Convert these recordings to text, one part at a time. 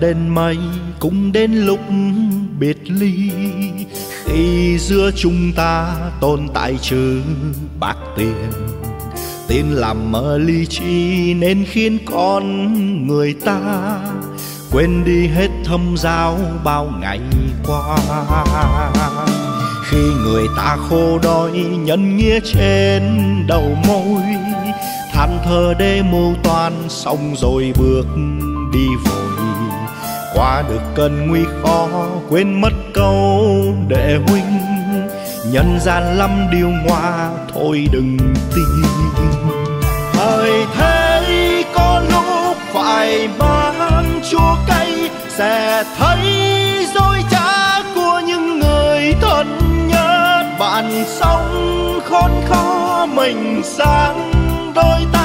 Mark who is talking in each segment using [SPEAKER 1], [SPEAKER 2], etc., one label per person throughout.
[SPEAKER 1] đến mấy cũng đến lúc biệt ly. Khi giữa chúng ta tồn tại trừ bạc tiền tiền làm mờ ly chi nên khiến con người ta quên đi hết thâm giao bao ngày qua. Khi người ta khô đói, nhân nghĩa trên đầu môi, than thờ để mưu toan xong rồi bước đi vội qua được cơn nguy khó, quên mất câu đệ huynh. Nhân gian lắm điều ngoa, thôi đừng tin. Thời thế có lúc phải mang chua cay, sẽ thấy dối trá của những người thân nhất. Bạn sống khốn khó mình sáng đôi tay.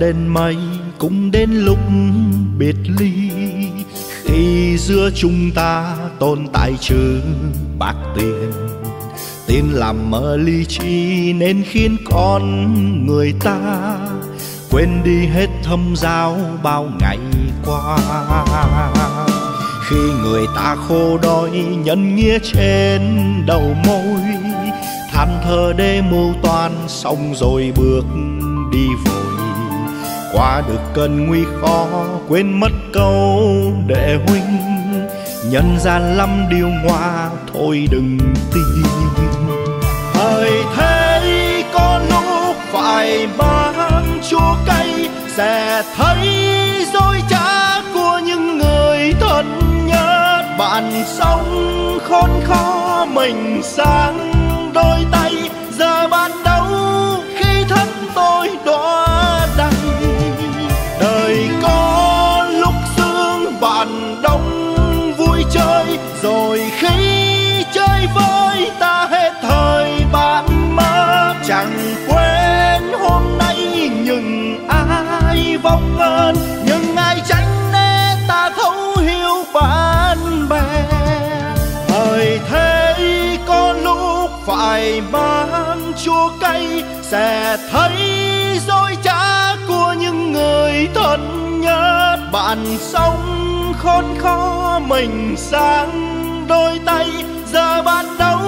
[SPEAKER 1] Đèn mây đến cũng đến lúc biệt ly. Khi giữa chúng ta tồn tại trừ bạc tiền tiền làm mờ ly chi nên khiến con người ta quên đi hết thâm giao bao ngày qua. Khi người ta khô đói, nhân nghĩa trên đầu môi, than thờ để mưu toan, xong rồi bước đi vội qua được cơn nguy khó, quên mất câu đệ huynh. Nhân gian lắm điều ngoa, thôi đừng tin. Thời thế có lúc phải mang chua cay. Sẽ thấy dối trá của những người thân nhất. Bạn sống khốn khó, mình sáng đôi tay. Giờ bạn đâu khi thân tôi đóa sẽ thấy dối trá của những người thân nhất. Bạn sống khốn khó, mình sáng đôi tay. Giờ bạn đâu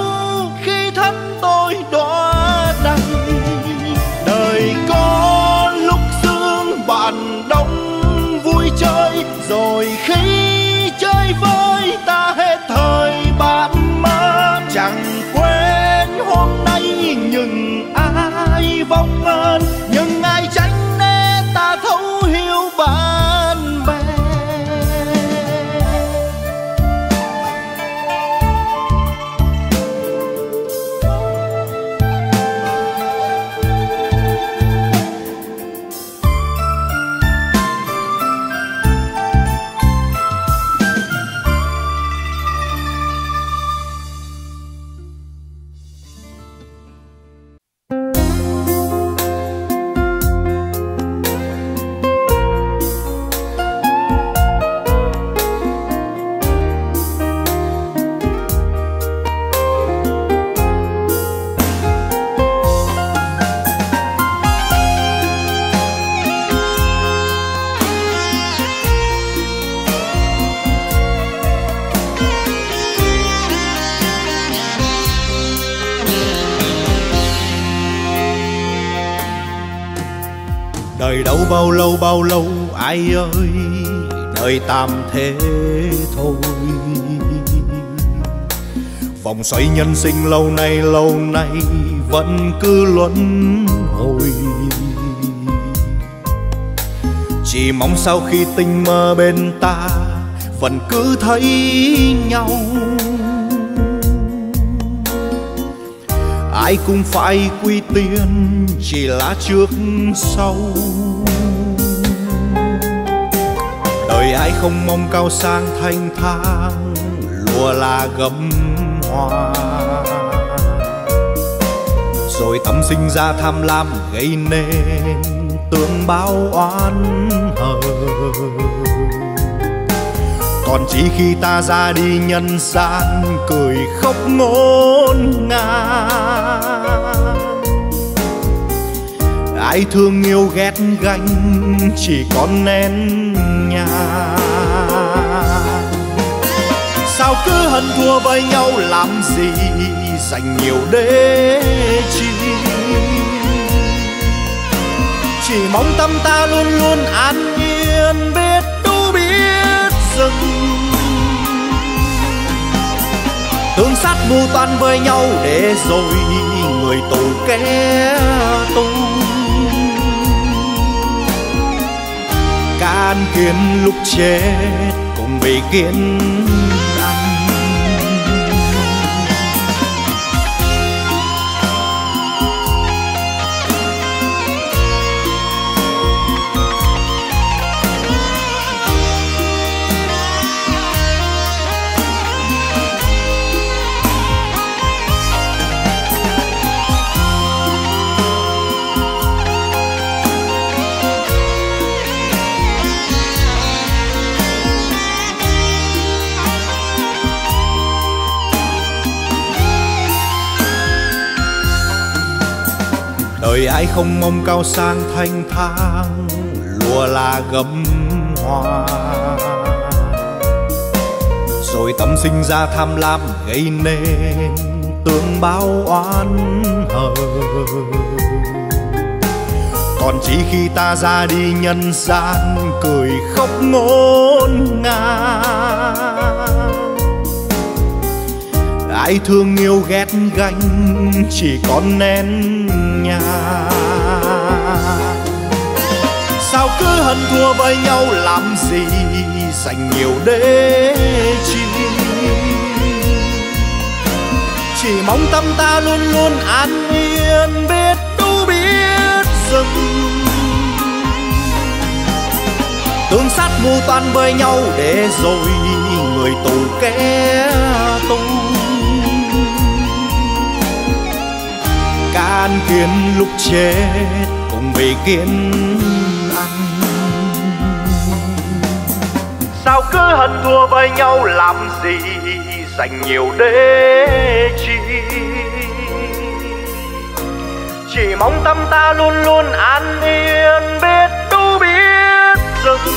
[SPEAKER 1] khi thân tôi đóa đành đời có lúc sương, bạn đông vui chơi. Rồi khi chơi vơi bao lâu, ai ơi đời tạm thế thôi. Vòng xoay nhân sinh lâu nay lâu nay vẫn cứ luân hồi. Chỉ mong sau khi tình mơ bên ta, vẫn cứ thấy nhau. Ai cũng phải quy tiên, chỉ là trước sau. Đời ai không mong cao sang thanh thang, lùa là gấm hoa. Rồi tâm sinh ra tham lam gây nên tương báo oán hờn còn chỉ khi ta ra đi nhân gian cười khóc ngôn ngang. Ai thương yêu ghét ganh chỉ còn nén nhà sao cứ hận thua với nhau, làm gì dành nhiều đế chi chỉ mong tâm ta luôn luôn an yên, biết đủ biết dừng tương sát mưu toan với nhau để rồi người tù kẻ tù. Can kiến lúc chết cùng bị kiến. Không mong cao sang thanh thang, lùa là gấm hoa. Rồi tâm sinh ra tham lam gây nên tương báo oán hờn. Còn chỉ khi ta ra đi nhân gian cười khóc ngôn ngang ai thương yêu ghét ganh chỉ còn nén nhà sao cứ hận thua với nhau, làm gì dành nhiều để chi? Chỉ mong tâm ta luôn luôn an yên biết tu biết dừng. Tương sát mưu toan với nhau để rồi người tù kẻ tù. Can kiến lúc chết, cùng vì kiến ăn. Sao cứ hận thua với nhau, làm gì dành nhiều để chi? Chỉ mong tâm ta luôn luôn an yên, biết tu biết dừng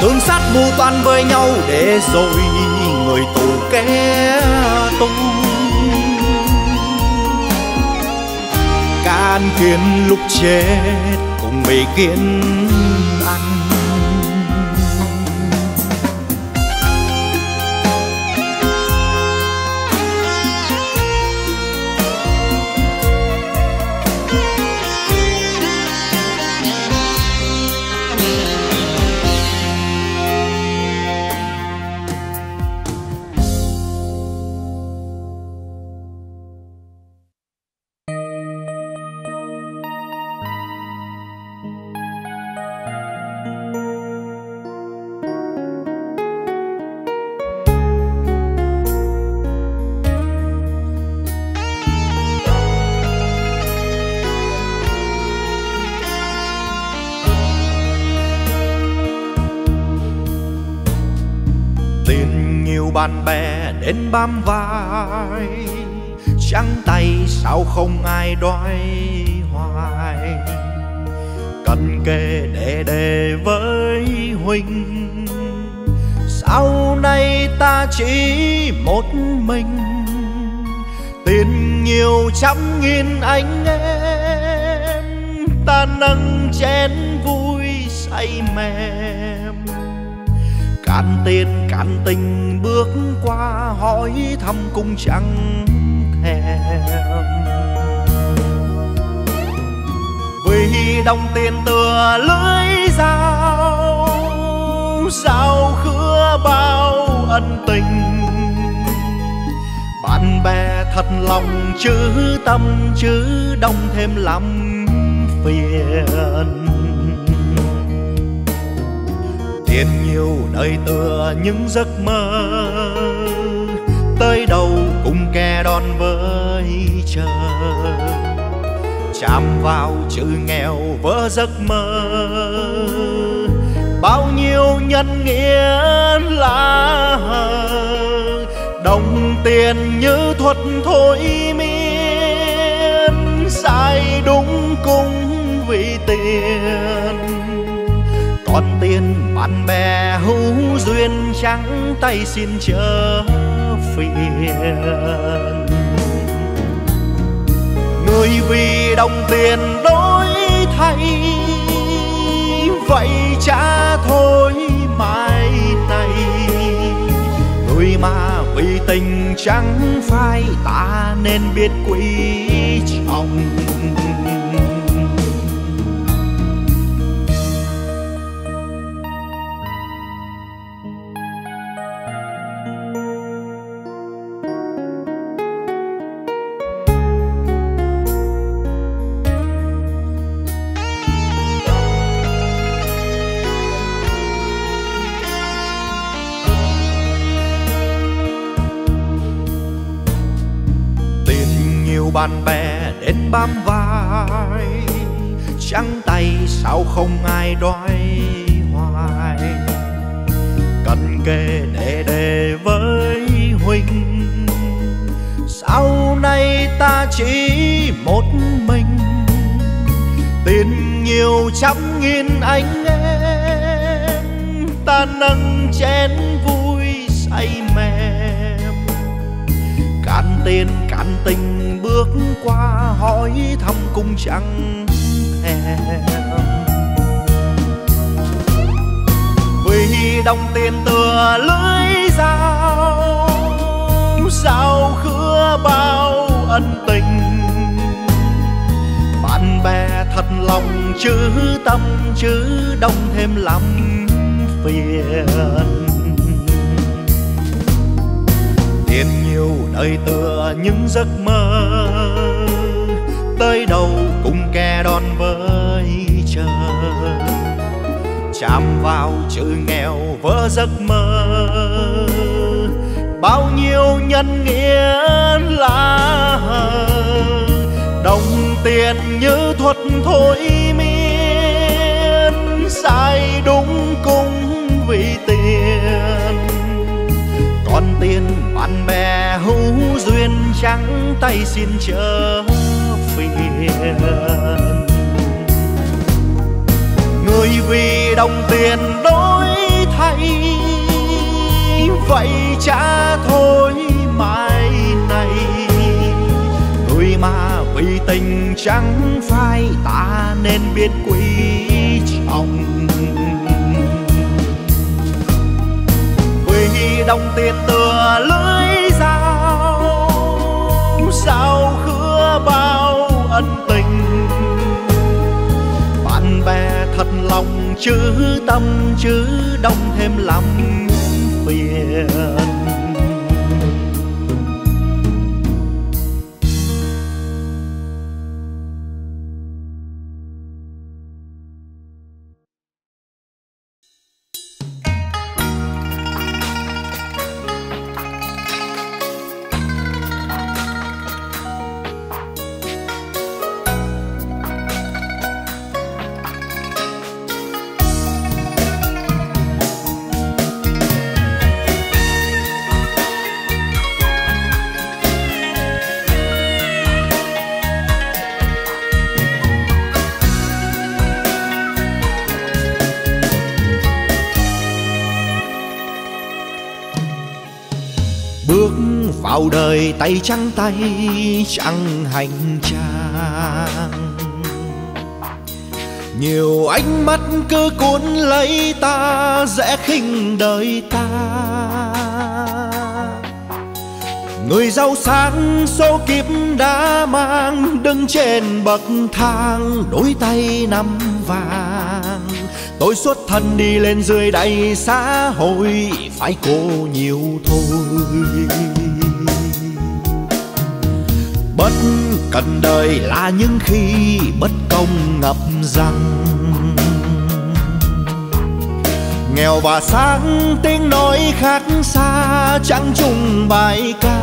[SPEAKER 1] tương sát mưu toan với nhau, để rồi người tù kẻ tung. Than kiến lúc chết cùng vì kiến ăn. Đến bám vai. Trắng tay sao không ai đói hoài. Cần kề để để với huynh sau này ta chỉ một mình. Tiền nhiều trăm nghìn anh em. Ta nâng chén vui say mềm cạn tiền cạn tình bước qua hỏi thăm cũng chẳng thèm. Vì đồng tiền tựa lưới dao dao khứa bao ân tình. Bạn bè thật lòng chữ tâm, chữ đông thêm lắm phiền tiền nhiều đời tựa những giấc mơ. Tới đâu cùng kè đón với chờ chạm vào chữ nghèo vỡ giấc mơ. Bao nhiêu nhân nghĩa là đồng tiền như thuật thôi miên. Sai đúng cũng vì tiền còn tiền bạn bè hữu duyên trắng tay xin chớ phiền. Người vì đồng tiền đổi thay, vậy cha thôi mai này. Người mà vì tình chẳng phai, ta nên biết quý trọng. Bạn bè đến bám vai. Trắng tay sao không ai đói hoài. Cần kề để đề với huynh sau này ta chỉ một mình. Tiền nhiều trăm nghìn anh em. Ta nâng chén vui say mềm. Cạn tiền, cạn tình bước qua hỏi thăm cũng chẳng thèm. Vì đồng tiền tựa lưới dao sao khứa bao ân tình. Bạn bè thật lòng chứ tâm chứ đông thêm lắm phiền. Tiền nhiều đời tựa những giấc mơ. Tới đâu cùng kè đón với chờ chạm vào chữ nghèo vỡ giấc mơ. Bao nhiêu nhân nghĩa là đồng tiền như thuật thôi miên, sai đúng cũng vì tiền còn tiền bạn bè hữu duyên trắng tay xin chớ phiền. Người vì đồng tiền đổi thay, vậy cha thôi mai này. Người mà vì tình trắng phai, ta nên biết quý trọng. Đồng tiền tựa lưới dao. Sao khứa bao ân tình? Bạn bè thật lòng chứ tâm chứ đông thêm lòng phiền. Tay trắng tay chẳng hành trang. Nhiều ánh mắt cứ cuốn lấy ta, dễ khinh đời ta. Người giàu sang số kiếp đã mang, đứng trên bậc thang đôi tay nắm vàng. Tôi xuất thân đi lên dưới đầy xã hội, phải cô nhiều thôi bất cần đời là những khi bất công ngập răng nghèo và sáng tiếng nói khác xa chẳng chung bài ca.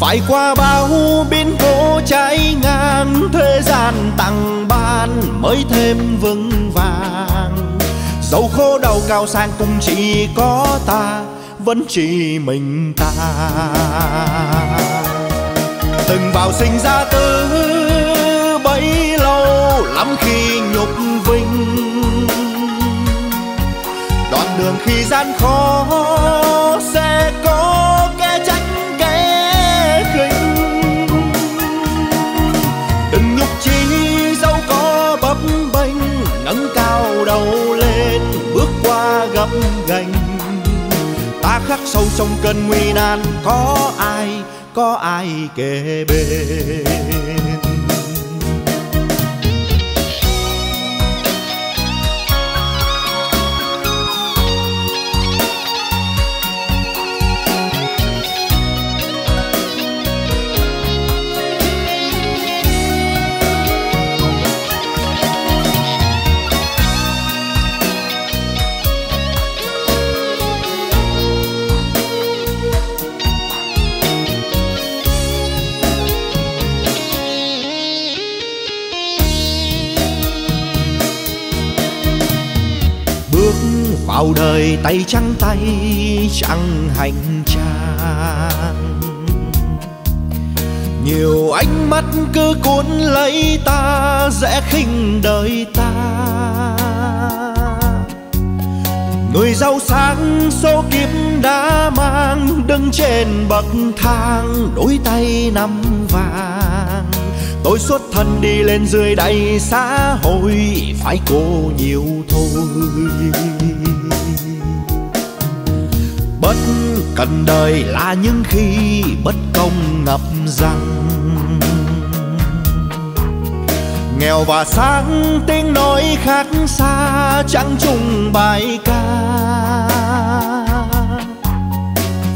[SPEAKER 1] Phải qua bao biến cố trái ngang, thế gian tặng ban mới thêm vững vàng. Dầu khô đầu cao sang cũng chỉ có ta vẫn chỉ mình ta. Từng vào sinh ra tư bấy lâu, lắm khi nhục vinh. Đoạn đường khi gian khó sẽ có kẻ tránh kẻ khinh. Đừng nhục chi dẫu có bấp bênh, nâng cao đầu khắc sâu trong cơn nguy nan có ai có ai kề bên? Vào đời tay trắng tay chẳng hành trang. Nhiều ánh mắt cứ cuốn lấy ta, dễ khinh đời ta. Người giàu sang số kiếp đã mang, đứng trên bậc thang, đôi tay nắm vàng tôi xuất thân đi lên dưới đây xã hội phải cô nhiều thôi bất cần đời là những khi bất công ngập răng. nghèo và sáng tiếng nói khác xa, chẳng chung bài ca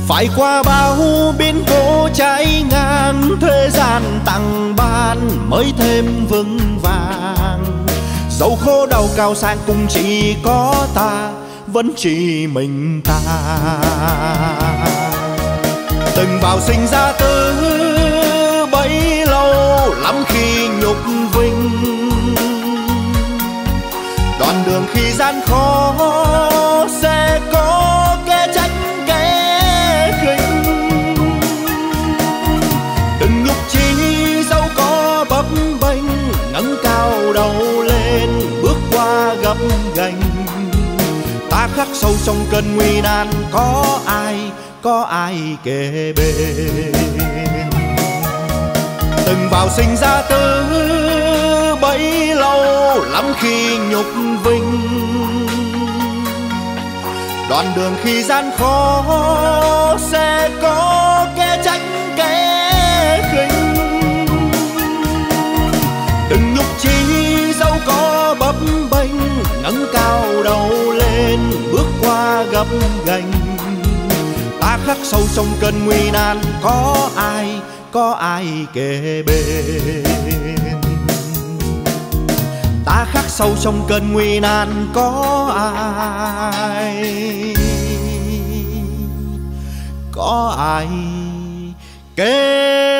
[SPEAKER 1] phải qua bao biến cố cháy ngang thế gian tặng ban mới thêm vững vàng. Dẫu khô đau cao sang cũng chỉ có ta, vẫn chỉ mình ta. Từng vào sinh ra tư bấy lâu, lắm khi nhục vinh. Đoạn đường khi gian khó khắc sâu trong cơn nguy nan, có ai có ai kề bên? Từng vào sinh ra từ bấy lâu, lắm khi nhục vinh. Đoạn đường khi gian khó sẽ có kẻ tránh kẻ khinh. Đừng nhục chi dẫu có bấp bênh, nâng cao đầu lên. Ta gấp gành. Ta khắc sâu trong cơn nguy nan, có ai có ai kề bên? Ta khắc sâu trong cơn nguy nan, có ai có ai kề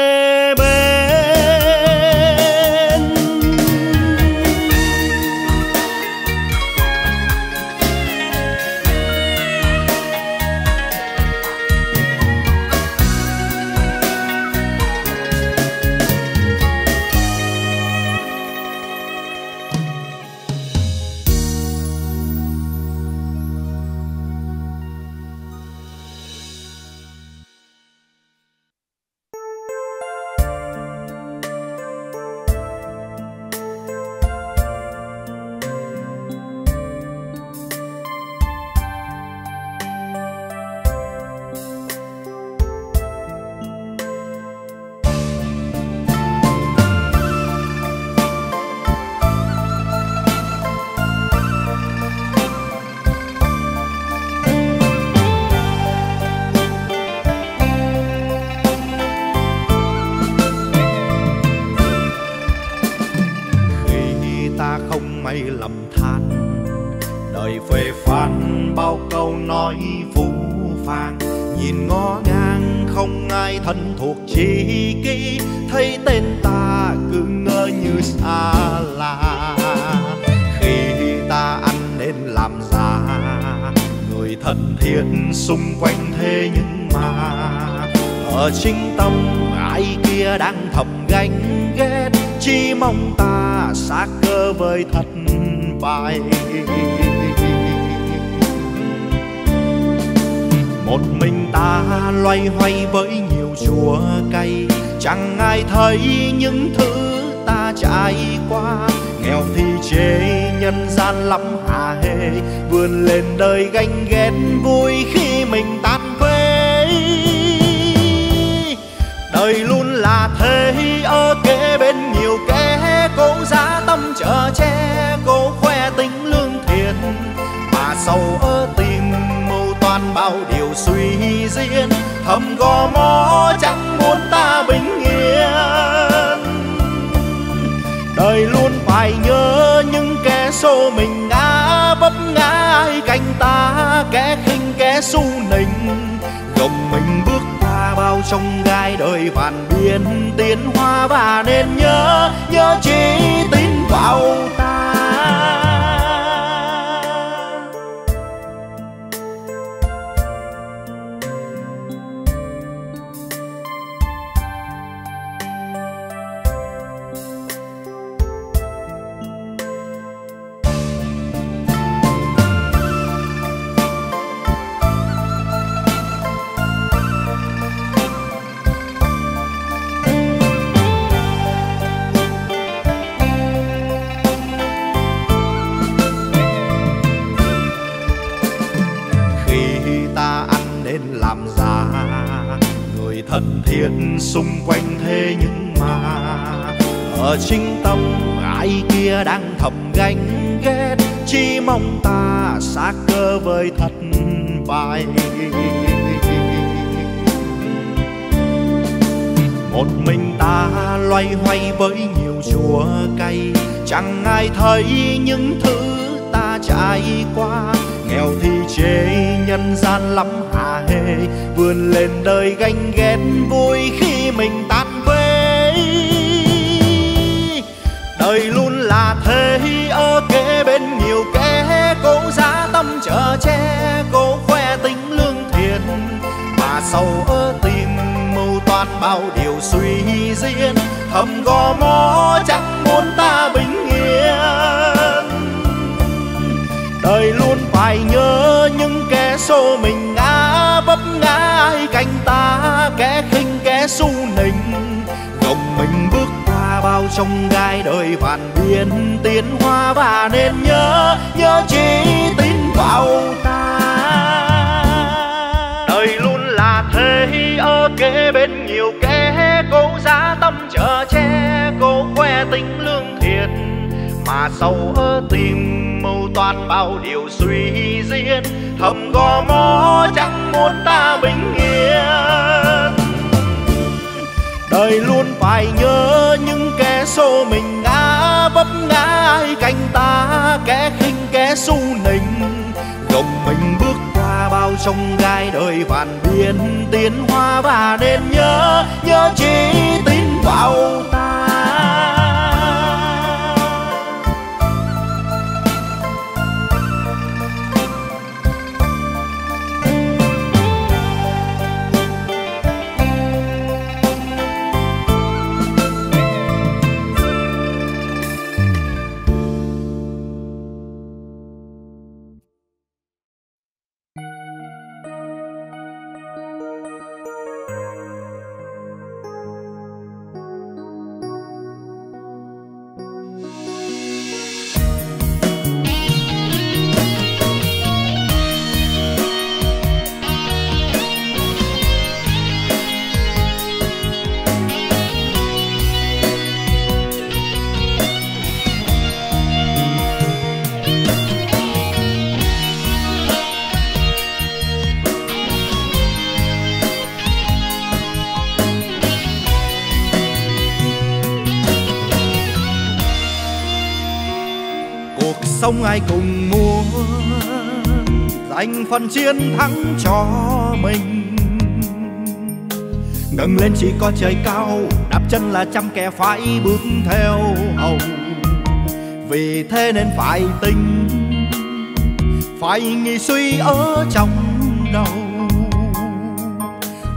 [SPEAKER 1] thấy những thứ ta trải qua. Nghèo thì chê nhân gian lắm hà hê, vươn lên đời ganh ghét vui khi mình tan quê đời luôn là thế, ở kế bên nhiều kẻ, cố giá tâm chờ che, cố khoe tính lương thiện. Mà sâu ở tim mưu toan bao điều suy diễn, thầm gò mó kẻ khinh kẻ su nịnh gồng mình bước qua bao trong gai đời vạn biên, tiến hoa và nên nhớ nhớ chi. Ở chính tâm ai kia đang thầm ganh ghét. Chỉ mong ta xác cơ với thất bại một mình ta loay hoay với nhiều chùa cây chẳng ai thấy những thứ ta trải qua. Nghèo thì chê nhân gian lắm hà hê. Vươn lên đời ganh ghét, vui khi mình ta đời luôn là thế, ở kế bên nhiều kẻ. Cố giá tâm chờ che, cố khoe tính lương thiện. Mà sâu ở tim mưu toan bao điều suy diễn. Thầm gò mó chẳng muốn ta bình yên. Đời luôn phải nhớ những kẻ xô mình ngã, vấp ngã ai cạnh ta. Kẻ khinh kẻ su nịnh bao trong gai đời hoàn biên tiến hoa và nên nhớ nhớ chỉ tin vào ta. Đời luôn là thế, ở kế bên nhiều kẻ. Cố giá tâm chờ che, cố khoe tính lương thiện. Mà sâu ở tim mưu toan bao điều suy diễn. Thầm gò mó chẳng muốn ta bình yên đời luôn phải nhớ những kẻ xô mình ngã, vấp ngã ai canh ta kẻ khinh, kẻ su nịnh. Gồng mình bước qua bao trong gai, đời vạn biến, tiến hoa và nên nhớ nhớ chỉ tin vào ta sống ai cùng muốn dành phần chiến thắng cho mình. Ngẩng lên chỉ có trời cao, đạp chân là trăm kẻ phải bước theo hầu. Vì thế nên phải tinh phải nghĩ suy ở trong đầu.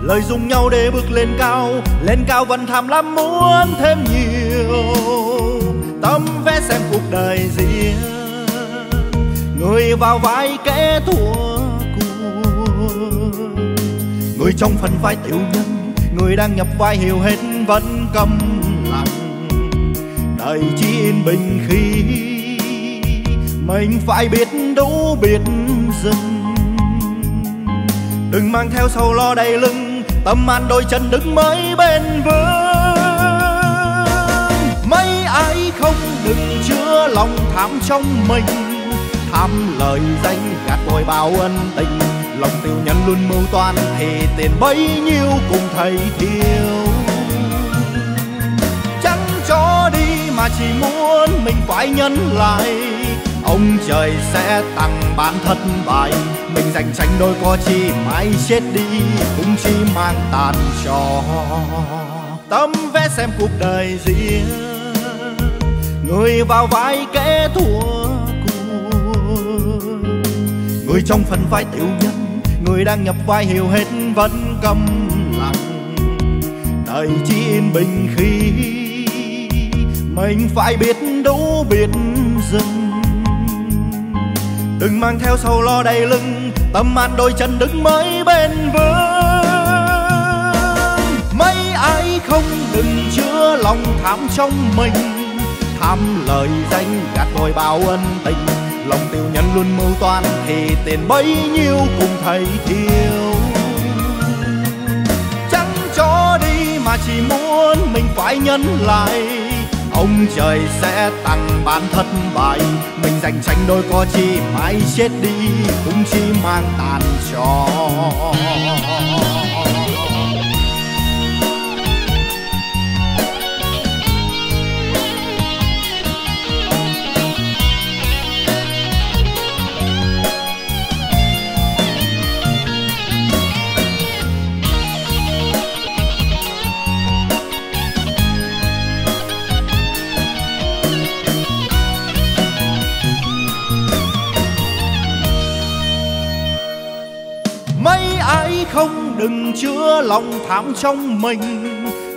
[SPEAKER 1] Lời dùng nhau để bước lên cao lên cao vẫn tham lam muốn thêm nhiều. Tâm vẽ xem cuộc đời riêng người vào vai kẻ thua cuộc. Người trong phần vai tiểu nhân, người đang nhập vai hiểu hết vẫn câm lặng. Đời chỉ yên bình khi mình phải biết đủ biết dừng đừng mang theo sầu lo đầy lưng, tâm an đôi chân đứng mới bên vững mấy ai không đừng chứa lòng tham trong mình tham lời danh, gạt bồi bao ân tình. Lòng tiểu nhân luôn mưu toan, thì tiền bấy nhiêu cùng thầy thiếu. Chẳng cho đi mà chỉ muốn mình phải nhân lại. Ông trời sẽ tặng bạn thất bại mình giành tranh đôi có chi mãi chết đi, cũng chỉ mang tàn cho tâm vẽ xem cuộc đời riêng, người vào vai kẻ thua người trong phần vai tiểu nhân, người đang nhập vai hiểu hết vẫn câm lặng. Đời chỉ yên bình khi mình phải biết đủ biết dừng. Đừng mang theo sầu lo đầy lưng, tâm an đôi chân đứng mới bên vững. Mấy ai không đừng chứa lòng tham trong mình tham lời danh gạt ngồi bao ân tình lòng tiểu nhân luôn mưu toan, thì tiền bấy nhiêu cùng thầy thiếu. Chẳng cho đi mà chỉ muốn mình phải nhân lại. Ông trời sẽ tặng bạn thất bại mình giành tranh đôi có chi mãi chết đi, cũng chỉ mang tàn cho đừng chứa lòng tham trong mình.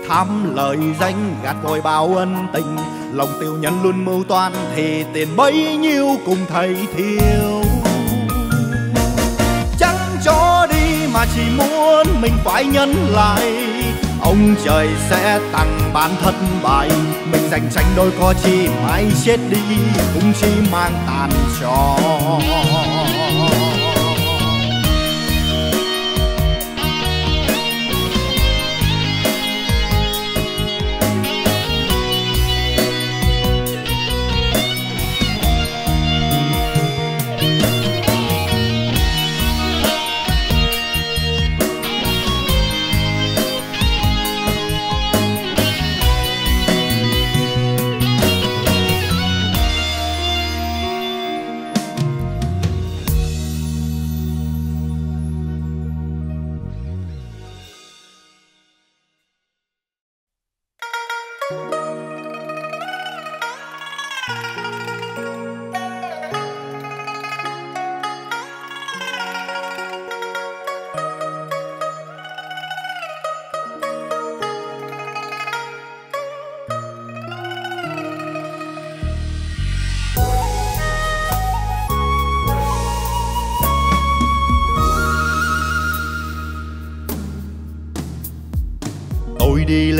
[SPEAKER 1] Tham lời danh gạt vội bao ân tình, lòng tiêu nhân luôn mưu toan thì tiền bấy nhiêu cùng thầy thiếu chẳng cho đi mà chỉ muốn mình phải nhân lại. Ông trời sẽ tặng bạn thất bại mình giành tranh đôi có chi mãi chết đi, cũng chỉ mang tàn cho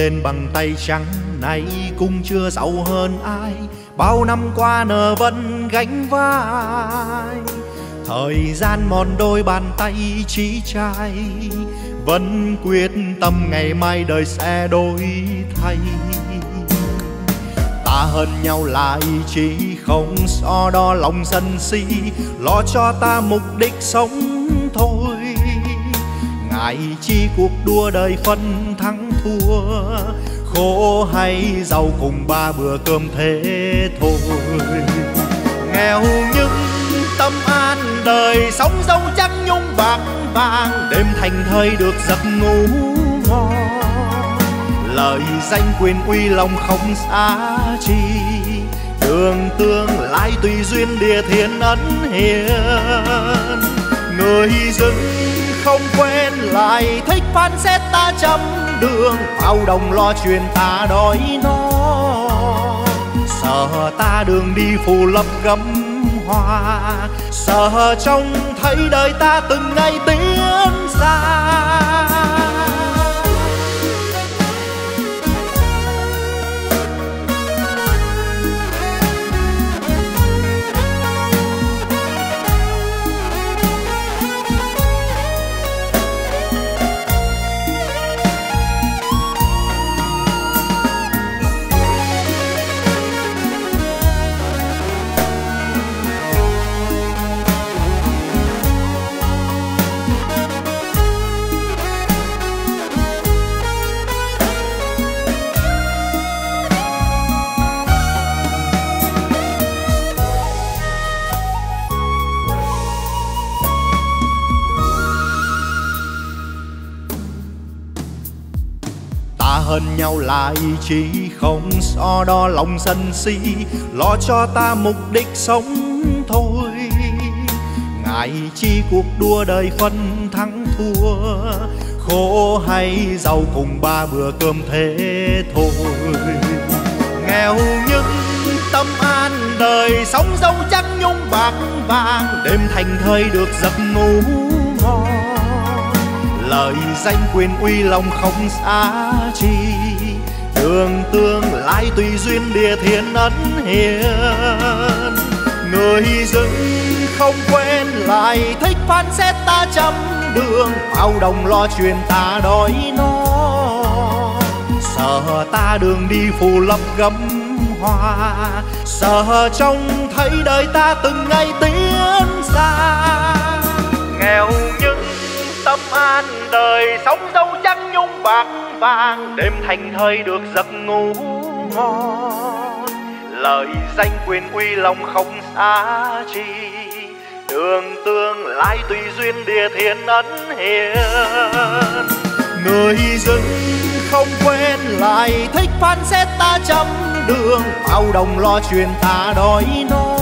[SPEAKER 1] lên bằng tay trắng. Này cũng chưa giàu hơn ai, bao năm qua nở vẫn gánh vai. Thời gian mòn đôi bàn tay chỉ trai vẫn quyết tâm ngày mai đời sẽ đổi thay. Ta hơn nhau lại chỉ không so đo lòng sân si, lo cho ta mục đích sống thôi. Ngại chi cuộc đua đời phân thua khổ hay giàu cùng ba bữa cơm thế thôi. Nghèo nhưng tâm an, đời sống dâu trắng nhung bạc vàng, đêm thành thơi được giấc ngủ ngon. Lời danh quyền uy lòng không xa chi, đường tương lai tùy duyên địa thiên ấn hiền. Người dưng không quên, lại thích phán xét ta chấm đường bao đồng lo chuyện ta đói nó, sợ ta đường đi phù lấp gấm hoa. Sợ trông thấy đời ta từng ngày tiến xa. Nhau lại, chỉ không so đo lòng sân si, lo cho ta mục đích sống thôi. Ngại chi cuộc đua đời phân thắng thua, khổ hay giàu cùng ba bữa cơm thế thôi. Nghèo nhưng tâm an, đời sống dâu trắng nhung bạc vàng, đêm thành thơi được giấc ngủ ngon. Lời danh quyền uy lòng không xa chi đường tương lai tùy duyên địa thiên ấn hiền. Người dưng không quên lại thích phán xét ta chấm đường, bao đồng lo chuyện ta đói no. Sợ ta đường đi phù lấp gấm hoa, sợ trong thấy đời ta từng ngày tiến xa. Nghèo nhưng tâm an đời, sống dâu trắng nhung bạc vang, đêm thành thơi được giấc ngủ ngon. Lời danh quyền uy lòng không xa chi, đường tương lai tùy duyên địa thiên ấn hiền. Người dân không quên lại, thích phán xét ta chấm đường, bao đồng lo chuyện ta đói no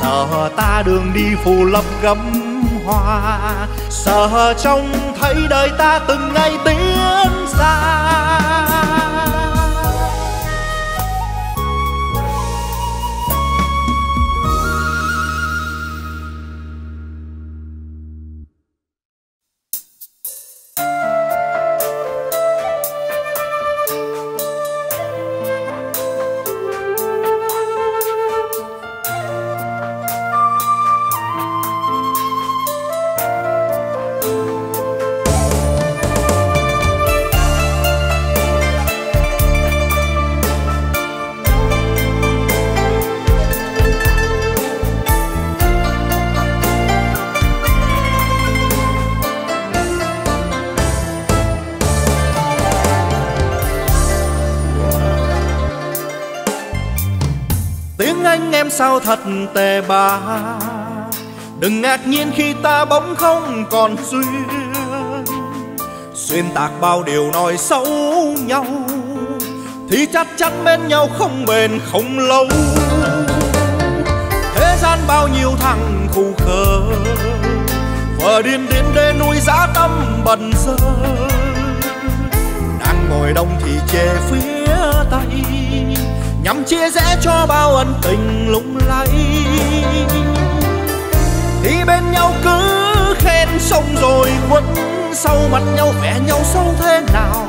[SPEAKER 1] sợ ta đường đi phù lấp gấm hoa sợ trông thấy đời ta từng ngày tiến xa. Sao thật tệ bà Đừng ngạc nhiên khi ta bỗng không còn duyên. Xuyên tạc bao điều nói xấu nhau, Thì chắc chắn bên nhau không bền không lâu. Thế gian bao nhiêu thằng khù khờ Vợ điên điên đê nuôi giá tâm bần dơ Đang ngồi đông thì chê phía tay chia rẽ cho bao ân tình lung lay thì bên nhau cứ khen xong rồi quấn sau mặt nhau vẽ nhau sâu thế nào.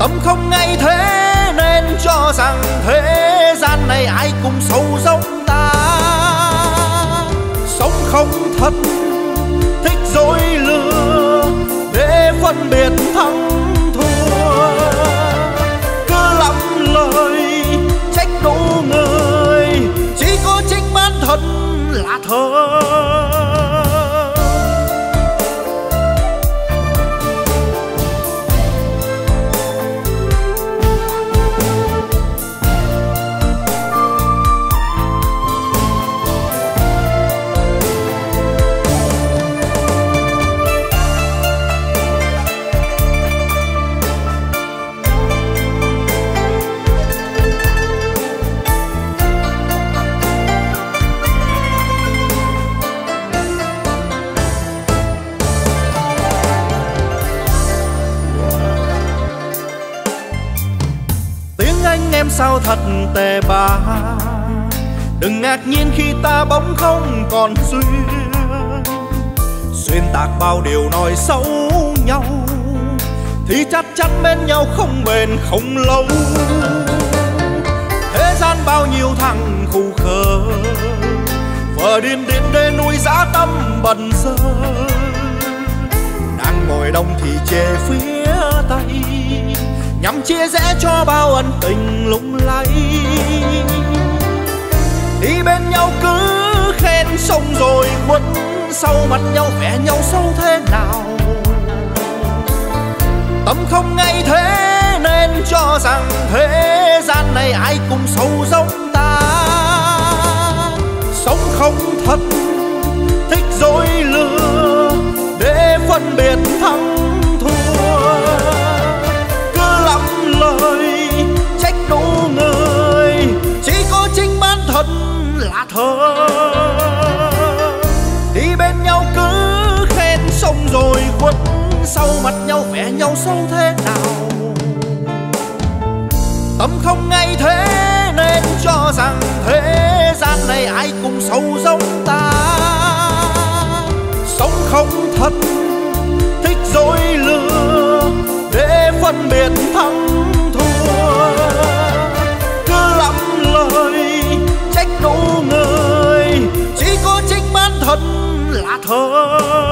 [SPEAKER 1] Tâm không ngay thế nên cho rằng thế gian này ai cũng sâu giống ta. Sống không thật thích dối lừa, để phân biệt thắng là thật tệ bạc đừng ngạc nhiên khi ta bỗng không còn duyên. Xuyên tạc bao điều nói xấu nhau, thì chắc chắn bên nhau không bền không lâu. Thế gian bao nhiêu thằng khù khờ vợ điên điên đê nuôi dã tâm bần dơ đang ngồi đông thì chê phía tây nhằm chia rẽ cho bao ân tình lung lay. Đi bên nhau cứ khen xong rồi quấn sau mặt nhau vẽ nhau sâu thế nào. Tâm không ngay thế nên cho rằng thế gian này ai cũng sâu giống ta. Sống không thật, thích dối lừa để phân biệt thắng thơ. Đi bên nhau cứ khen xong rồi khuất sau mặt nhau vẽ nhau sâu thế nào? Tâm không ngay thế nên cho rằng thế gian này ai cũng sâu giống ta. Sống không thật, thích dối lừa, để phân biệt thắng là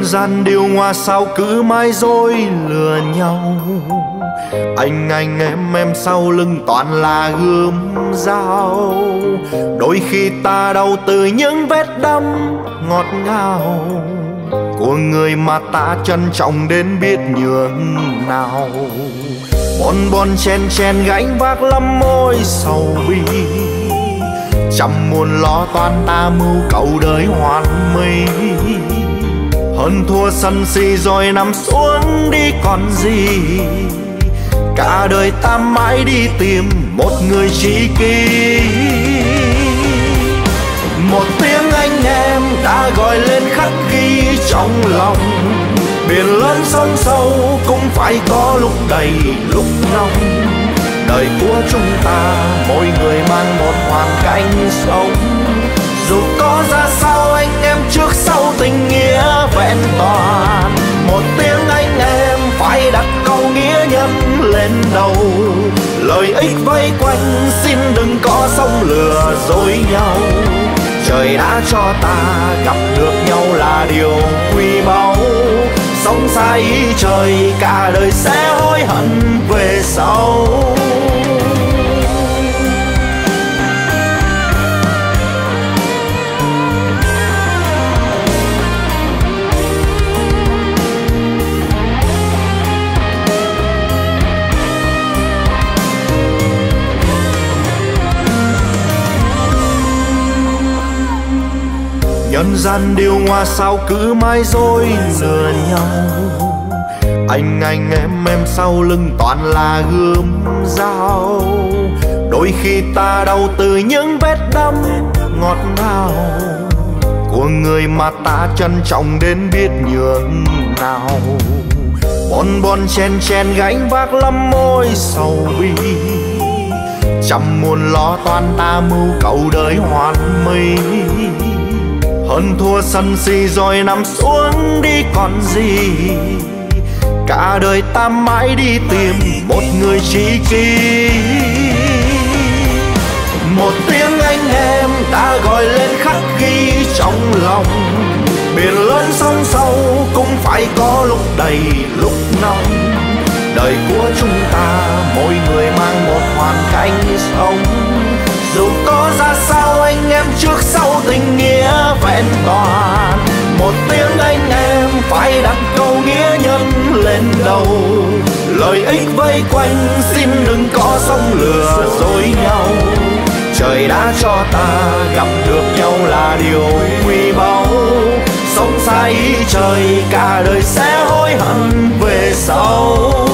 [SPEAKER 1] nhân gian điều hoa sao cứ mãi dối lừa nhau. Anh anh em em sau lưng toàn là gươm dao. Đôi khi ta đau từ những vết đâm ngọt ngào của người mà ta trân trọng đến biết nhường nào. Bon bon, chen chen, gánh vác lắm môi sầu bi. Trăm muôn lo toan ta mưu cầu đời hoàn mỹ hơn thua sân si rồi nằm xuống đi còn gì. Cả đời ta mãi đi tìm một người tri kỷ. Một tiếng anh em đã gọi lên khắc ghi trong lòng. Biển lớn sông sâu cũng phải có lúc đầy lúc nông đời của chúng ta, mỗi người mang một hoàn cảnh sống. Dù có ra sao anh em trước sau tình nghĩa vẹn toàn. Một tiếng anh em phải đặt câu nghĩa nhân lên đầu. Lợi ích vây quanh, xin đừng có sông lừa dối nhau. Trời đã cho ta gặp được nhau là điều quý báu. Sống sai ý trời, cả đời sẽ hối hận về sau. Nhân gian điều hoa sao cứ mãi dối lừa nhau. Anh anh, em em sau lưng toàn là gươm dao. Đôi khi ta đau từ những vết đâm ngọt ngào. Của người mà ta trân trọng đến biết nhường nào. Bon bon, chen chen, gánh vác lắm môi sầu bi. Trăm muôn lo toan ta mưu cầu đời hoàn mỹ hơn thua sân si rồi nằm xuống đi còn gì. Cả đời ta mãi đi tìm một người tri kỷ. Một tiếng anh em đã gọi lên khắc ghi trong lòng. Biển lớn sông sâu cũng phải có lúc đầy lúc nóng. Đời của chúng ta, mỗi người mang một hoàn cảnh sống. Dù có ra sao anh em trước sau tình nghĩa vẹn toàn. Một tiếng anh em phải đặt câu nghĩa nhân lên đầu. Lợi ích vây quanh xin đừng có sông lừa dối nhau. Trời đã cho ta gặp được nhau là điều quý báu. Sống sai ý trời, cả đời sẽ hối hận về sau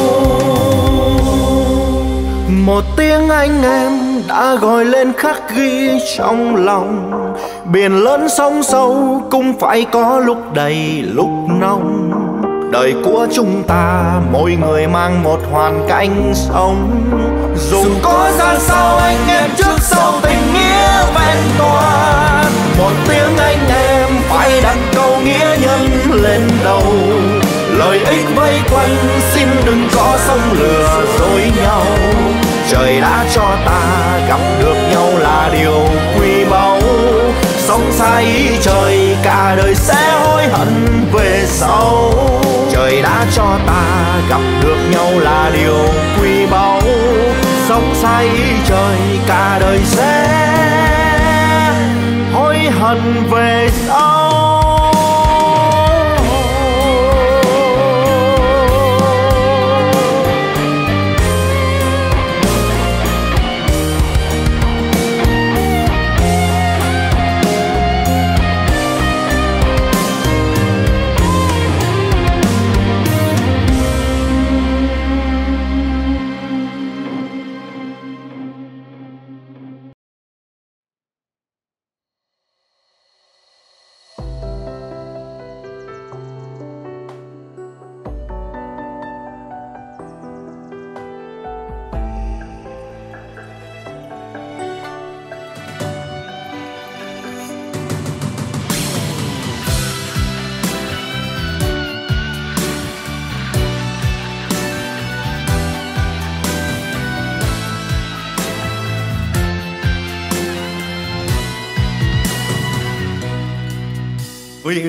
[SPEAKER 1] một tiếng anh em đã gọi lên khắc ghi trong lòng. Biển lớn sóng sâu cũng phải có lúc đầy lúc nóng. Đời của chúng ta, mỗi người mang một hoàn cảnh sống. Dù có gian sao anh em trước sau tình nghĩa vẹn toàn. Một tiếng anh em phải đặt câu nghĩa nhân lên đầu. Lợi ích vây quanh xin đừng có sông lừa dối nhau trời đã cho ta gặp được nhau là điều quý báu. Sống sai ý trời, cả đời sẽ hối hận về sau. Trời đã cho ta gặp được nhau là điều quý báu. Sống sai ý trời, cả đời sẽ hối hận về sau.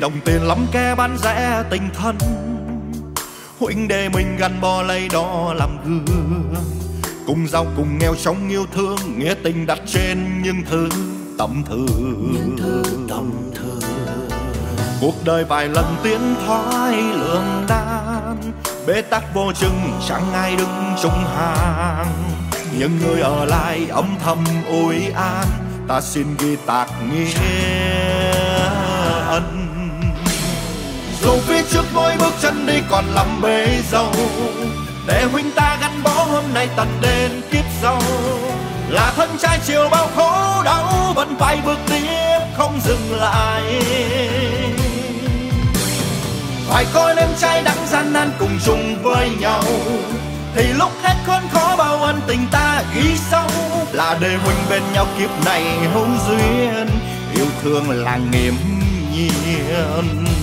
[SPEAKER 1] Đồng tiền lắm ke bán rẻ tình thân. Huynh đệ mình gắn bó lấy đó làm gương. Cùng giàu, cùng nghèo trong yêu thương. Nghĩa tình đặt trên những thứ tầm thường. Những thứ tầm thường cuộc đời vài lần tiến thoái lường đan. Bế tắc vô chừng, chẳng ai đứng chung hàng những người ở lại âm thầm ôi an. Ta xin ghi tạc nghĩa ân dù phía trước mỗi bước chân đi còn lắm bế dâu. Để huynh ta gắn bó hôm nay tận đến kiếp sau là thân trai chiều bao khổ đau, vẫn phải bước tiếp, không dừng lại. Phải coi lên trai đắng gian nan cùng chung với nhau. Thì lúc hết khốn khó bao ân tình ta ghi sâu. Là để huynh bên nhau kiếp này hữu duyên, yêu thương là nghiêm nhiên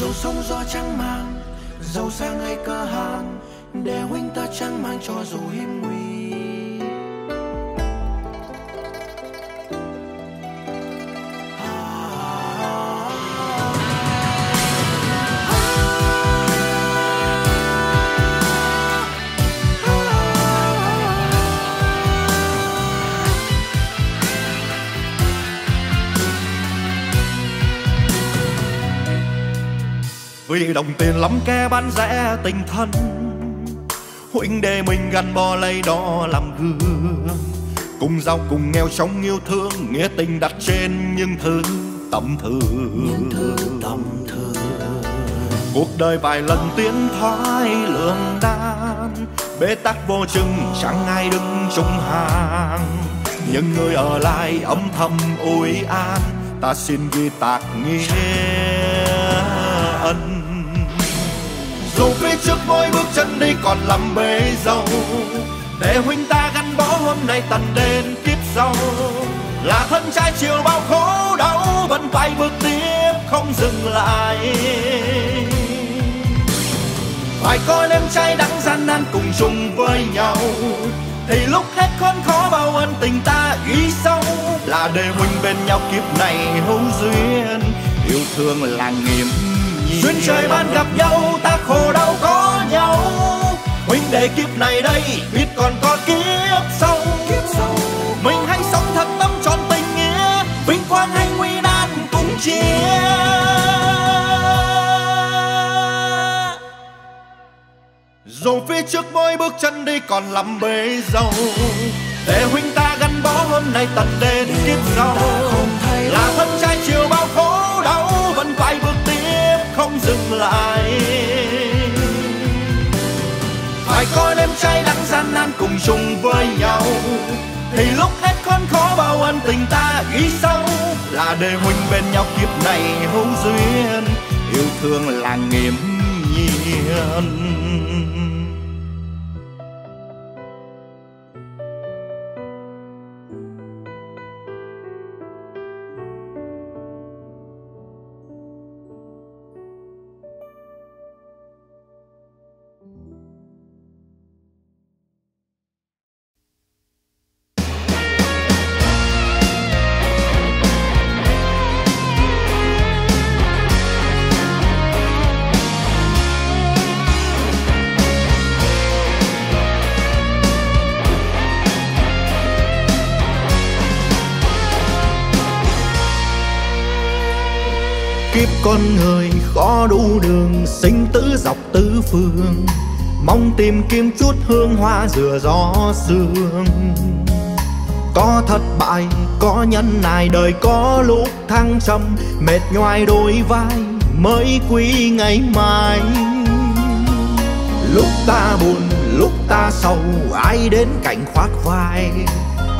[SPEAKER 2] dầu sông gió trắng mang dầu sang hay cơ hàn để huynh ta chẳng mang cho dù hiểm nguy.
[SPEAKER 1] Vì đồng tiền lắm ke bán rẻ tình thân. Huynh đệ mình gắn bó lấy đó làm gương. Cùng giàu cùng nghèo trong yêu thương. Nghĩa tình đặt trên những thứ tầm thường.
[SPEAKER 2] Tầm
[SPEAKER 1] cuộc đời vài lần tiến thoái lương đan. Bế tắc vô chừng chẳng ai đứng chung hàng. Những người ở lại âm thầm ôi an. Ta xin ghi tạc nghĩa ân dù phía trước mỗi bước chân đi còn lắm bề dâu để huynh ta gắn bó hôm nay tận đến kiếp sau. Là thân trai chiều bao khổ đau, vẫn phải bước tiếp, không dừng lại. Phải coi em trai đắng gian nan cùng chung với nhau. Thì lúc hết khốn khó bao ân tình ta ghi sâu. Là để huynh bên nhau kiếp này hữu duyên. Yêu thương là nghiệm duyên trời ban gặp nhau ta khổ đau có nhau. Huynh đệ kiếp này đây biết còn có kiếp sau. Kiếp sau. Mình hãy sống thật tâm trọn tình nghĩa vinh quang hay nguy nan cùng chia. Dù phía trước mỗi bước chân đi còn lắm bể dâu. Để huynh ta gắn bó hôm nay tận đến kiếp sau. Là thân trai chiều bao khổ đau vẫn phải bước không dừng lại. Phải coi đêm trai đắng gian nan cùng chung với nhau. Thì lúc hết khốn khó bao ân tình ta ghi sâu là để huynh bên nhau kiếp này hữu duyên, yêu thương là nghiêm nhiên. Sinh tử dọc tứ phương, mong tìm kiếm chút hương hoa rửa gió sương. Có thất bại, có nhân nài đời, có lúc thăng trầm, mệt nhoài đôi vai mới quý ngày mai. Lúc ta buồn, lúc ta sầu, ai đến cạnh khoác vai?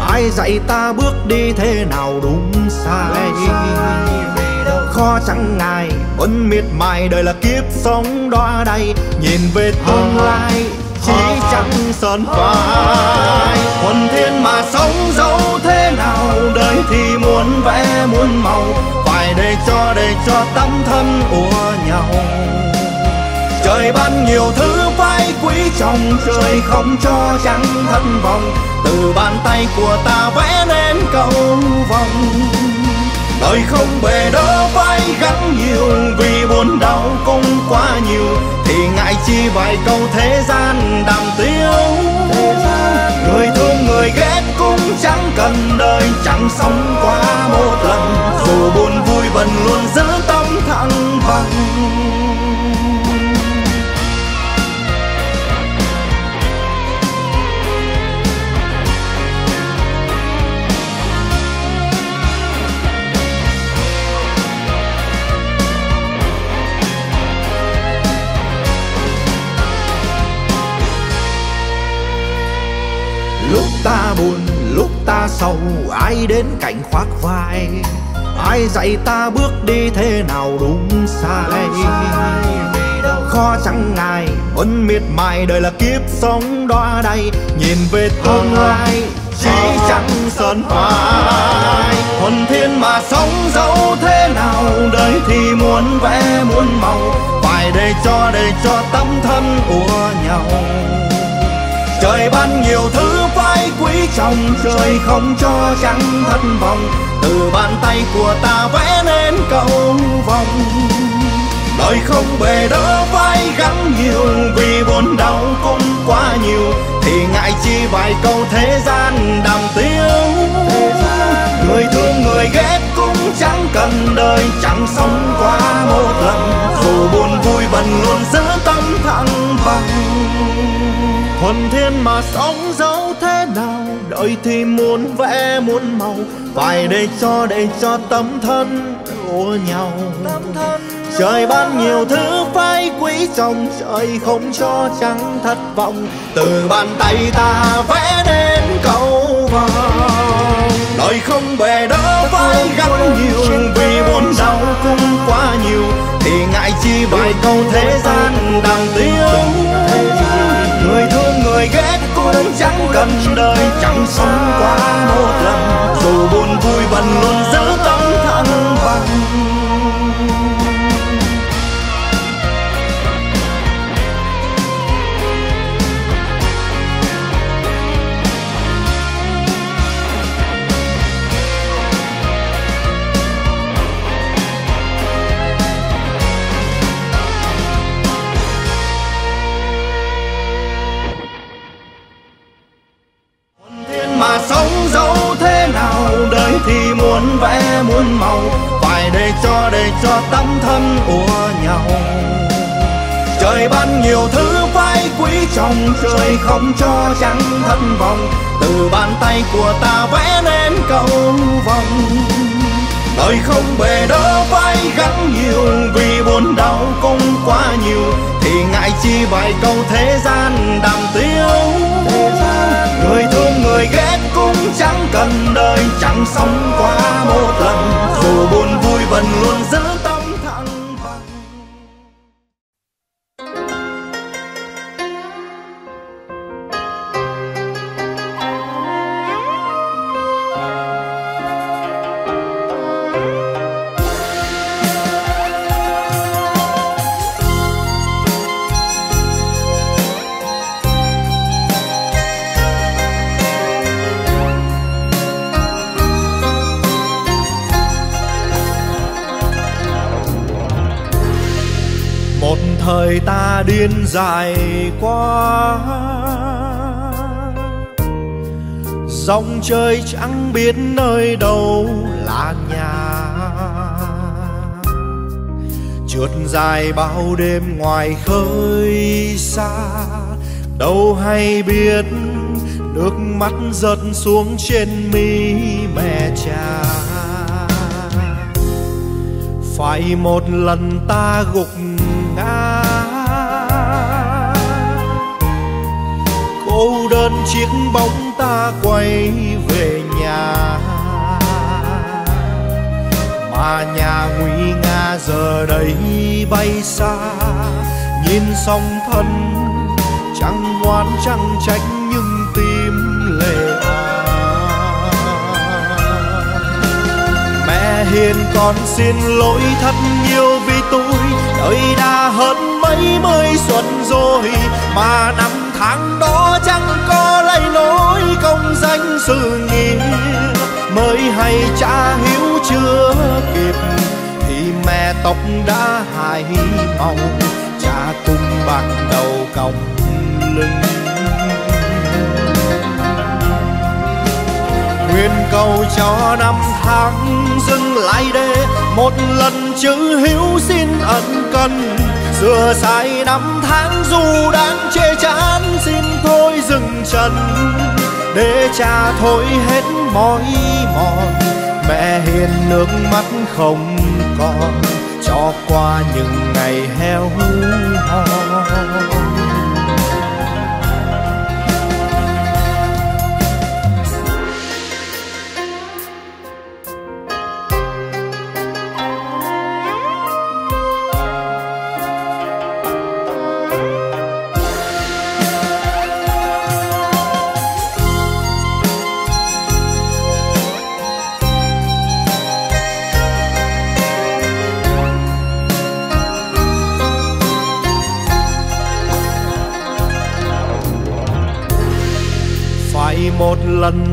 [SPEAKER 1] Ai dạy ta bước đi thế nào đúng sai? Khó chẳng ngại. Vẫn miệt mài đời là kiếp sống đọa đầy nhìn về tương lai chỉ chẳng sơn phai. Huân thiên mà sống dẫu thế nào đời thì muốn vẽ muốn màu. Phải để cho để cho tâm thân của nhau. Trời ban nhiều thứ phải quý trọng trời không cho chẳng thân vòng từ bàn tay của ta vẽ nên cầu vòng đời không bề đỡ vai gánh nhiều, vì buồn đau cũng quá nhiều. Thì ngại chi vài câu thế gian đàm tiếu. Người thương người ghét cũng chẳng cần đời, chẳng sống qua một lần. Dù buồn vui vẫn luôn giữ tâm thăng bằng. Ta buồn, lúc ta sầu, ai đến cạnh khoác vai? Ai dạy ta bước đi thế nào đúng sai? Khó chẳng ngại vẫn miệt mài đời là kiếp sống đọa đầy nhìn về tương lai, chỉ chẳng sơn phai thuần thiên mà sống dẫu thế nào? Đời thì muốn vẽ, muốn màu. Phải để cho để cho tâm thân của nhau. Trời ban nhiều thứ trong trời không cho chẳng thất vọng từ bàn tay của ta vẽ nên cầu vòng. Đời không bề đỡ vai gắng nhiều, vì buồn đau cũng quá nhiều. Thì ngại chi vài câu thế gian đàm tiếu. Người thương, người ghét cũng chẳng cần đời, chẳng sống qua một lần. Dù buồn vui bần luôn giữ tâm thăng bằng. Thuần thiên mà sống dẫu đời thì muốn vẽ muốn màu. Phải để cho để cho tâm thân của nhau. Trời ban nhiều thứ phải quý trọng trời không cho chẳng thất vọng. Từ bàn tay ta vẽ nên câu vòng đời không bề đỡ phải gắng nhiều vì buồn đau cũng quá nhiều. Thì ngại chi vài câu thế gian đàm tiếng. Người thương người ghét cũng chẳng cần đời, chẳng sống qua một lần. Dù buồn vui vẫn luôn giữ thì muốn vẽ, muốn màu. Phải để cho để cho tấm thân của nhau. Trời ban nhiều thứ phải quý trọng, trời không cho trắng thân vòng từ bàn tay của ta vẽ nên cầu vòng đời không bề đỡ phải gắn nhiều, vì buồn đau cũng quá nhiều. Thì ngại chi vài câu thế gian đàm tiếu. Người thương người ghét cũng chẳng cần đời, chẳng sống qua một lần. Dù buồn vui vẫn luôn giữ ta thời ta điên dài qua dòng chơi chẳng biết nơi đâu là nhà. Trượt dài bao đêm ngoài khơi xa. Đâu hay biết nước mắt giật xuống trên mi mẹ cha. Phải một lần ta gục cô đơn chiếc bóng ta quay về nhà. Mà nhà nguy nga giờ đây bay xa, nhìn song thân chẳng ngoan chẳng trách nhưng tim lệ òa à. mẹ hiền con xin lỗi thật nhiều vì tôi, đời đã hơn mấy mươi xuân rồi, mà năm tháng đó chẳng có lấy nỗi công danh sự nghiệp, mới hay cha hiếu chưa kịp. Thì mẹ tóc đã hai màu cha cùng bạc đầu còng lưng. Nguyện cầu cho năm tháng dừng lại để một lần chữ hiếu xin ân cần xưa sai năm tháng dù đang chê chán, xin thôi dừng chân. Để cha thôi hết mỏi mòn, mẹ hiền nước mắt không còn. Cho qua những ngày heo hon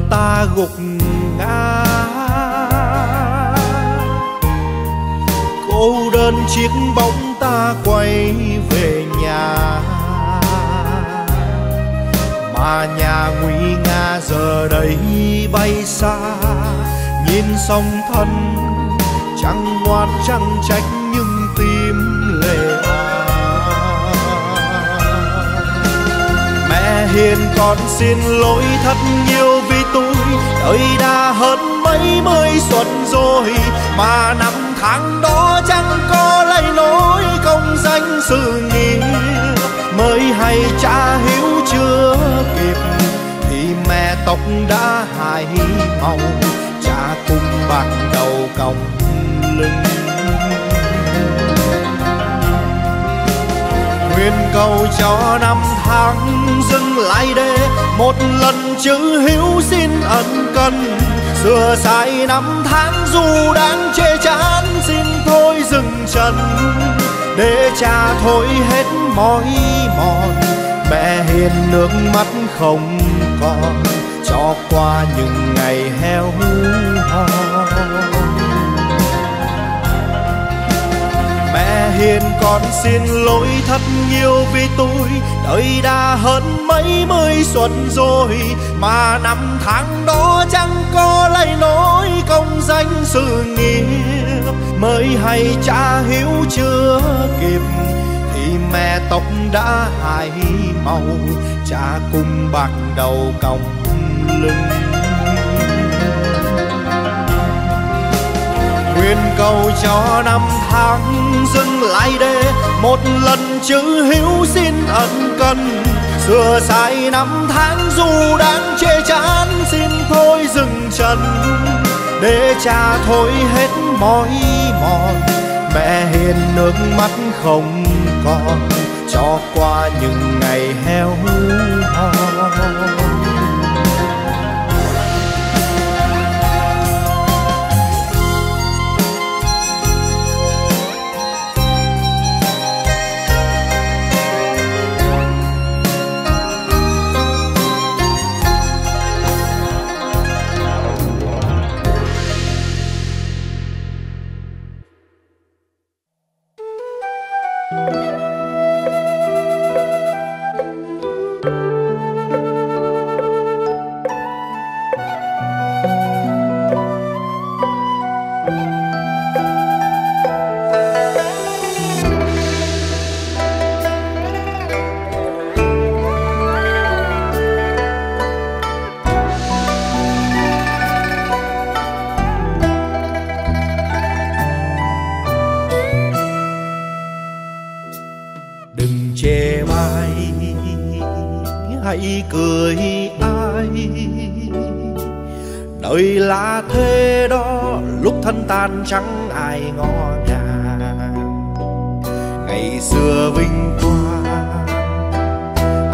[SPEAKER 1] ta gục ngã. Cô đơn chiếc bóng ta quay về nhà. Mà nhà nguy nga giờ đây bay xa, nhìn sông thân chẳng ngoan chẳng trách. Hiền con xin lỗi thật nhiều vì tôi. Đời đã hơn mấy mươi xuân rồi, mà năm tháng đó chẳng có lấy lỗi công danh sự nghiệp. Mới hay cha hiếu chưa kịp, thì mẹ tóc đã hai màu. Cha cùng bạc đầu còng lưng. Nguyện cầu cho năm tháng dừng lại để một lần chữ hiếu xin ân cần. Sửa sai năm tháng dù đang chê chán, xin thôi dừng chân. Để cha thôi hết mỏi mòn, mẹ hiền nước mắt không còn. Cho qua những ngày heo hon mẹ hiền con xin lỗi thật nhiều vì tôi. Đời đã hơn mấy mươi xuân rồi, mà năm tháng đó chẳng có lấy nỗi công danh sự nghiệp. Mới hay cha hiếu chưa kịp, thì mẹ tóc đã hai màu. Cha cùng bạc đầu còng lưng. Nguyện cầu cho năm tháng dừng lại để một lần chữ hiếu xin ân cần. Sửa sai năm tháng dù đang chê chán, xin thôi dừng chân. Để cha thôi hết mỏi mòn, mẹ hiền nước mắt không còn. Cho qua những ngày heo hò. Thân chẳng ai ngó nhà. Ngày xưa vinh quang,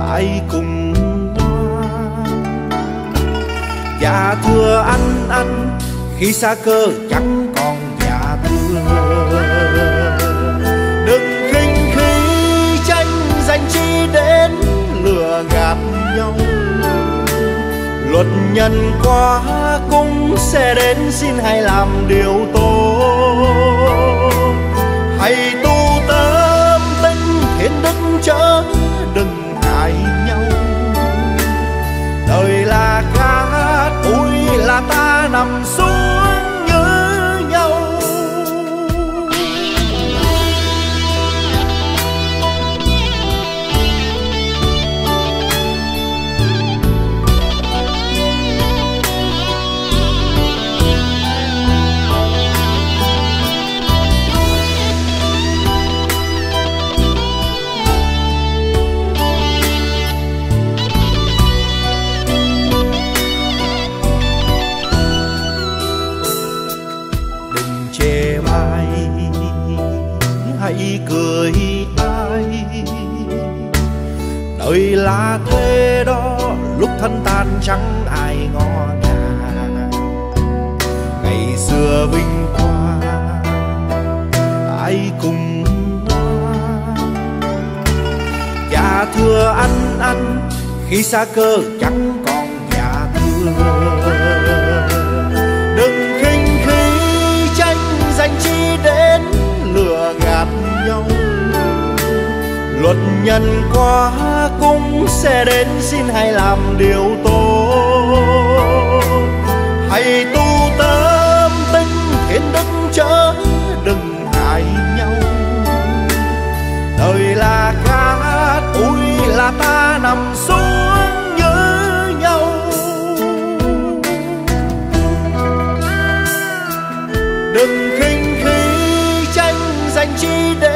[SPEAKER 1] ai cùng dạ thưa anh anh khi xa cơ chẳng luật nhân quá cũng sẽ đến, xin hãy làm điều tốt. Hãy tu tâm tinh thiên đức chớ đừng hại nhau. Đời là cát ui là ta nằm xuống. Chẳng ai ngó ngàng. Ngày xưa vinh quang ai cùng nhà thưa anh anh khi xa cơ chẳng còn nhà thưa. Đừng khinh khí tranh giành chi đến lừa gạt nhau. Luật nhân qua cũng sẽ đến xin hãy làm điều tốt. Hãy tu tâm tinh thiên đức chớ đừng hại nhau. Đời là khát ui là ta nằm xuống nhớ nhau. Đừng khinh khi tranh giành chi để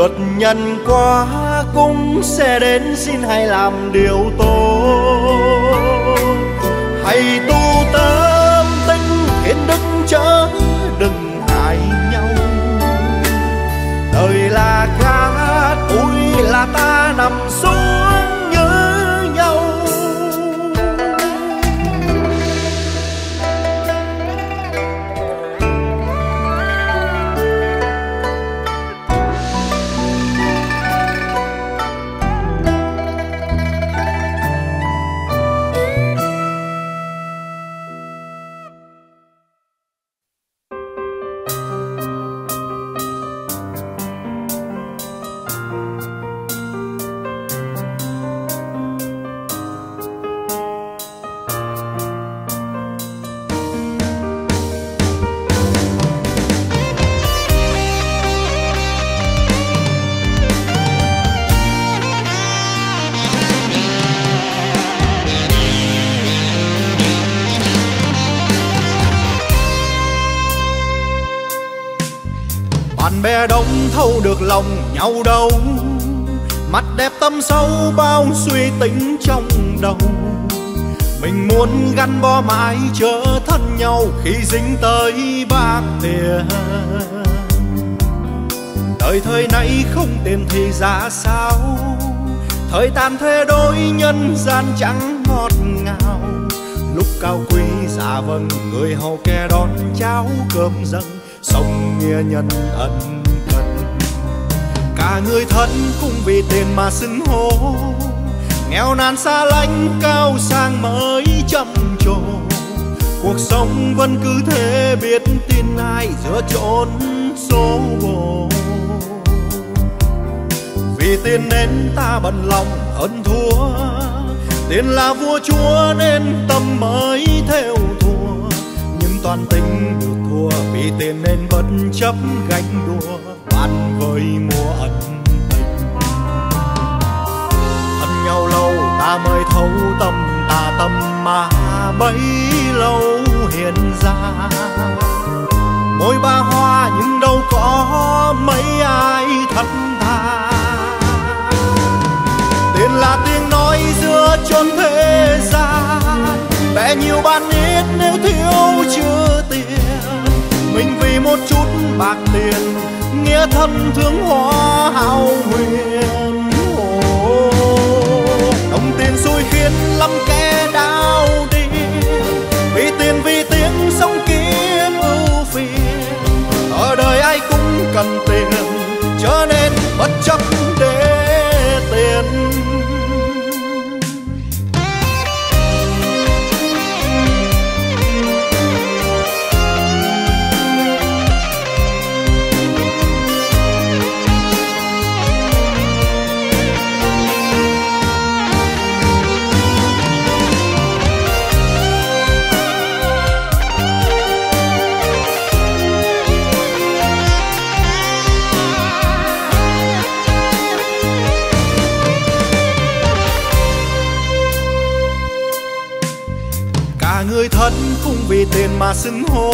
[SPEAKER 1] luật nhân quá cũng sẽ đến xin hãy làm điều tốt. Hãy tu tâm tinh thiên đức chớ đừng hại nhau. Đời là cát ui là ta nằm xuống. Được lòng nhau đâu. Mặt đẹp tâm sâu bao suy tính trong đầu. Mình muốn gắn bó mãi trở thân nhau khi dính tới bạc tiền. Đời thời nay không tiền thì ra sao? Thời tàn thế đôi nhân gian chẳng ngọt ngào. Lúc cao quý giả vâng người hầu kẻ đón cháo cơm dâng. Sông nghĩa nhân ân cả người thân cũng vì tiền mà xưng hô. Nghèo nàn xa lánh, cao sang mới trầm trồ cuộc sống vẫn cứ thế, biết tin ai giữa chốn số bồ vì tiền nên ta bận lòng hơn thua. Tiền là vua chúa nên tâm mới theo thua. Nhưng toàn tình được thua, vì tiền nên bất chấp gánh đua với mùa ân tình. Thân nhau lâu, ta mới thấu tâm, ta tâm mà bấy lâu hiện ra. Môi ba hoa nhưng đâu có mấy ai thật thà tiền là tiếng nói giữa chốn thế gian. Vẽ nhiều ban ít nếu thiếu chưa tiền. Mình vì một chút bạc tiền nghĩa thân thương hoa hào huyền. Đồng tiền xui khiến lắm kẻ đau đi. Vì tiền, vì tiếng sống kiếm ưu phiền. Ở đời ai cũng cần tiền cho nên bất chấp để tiền. Tên tiền mà xưng hô.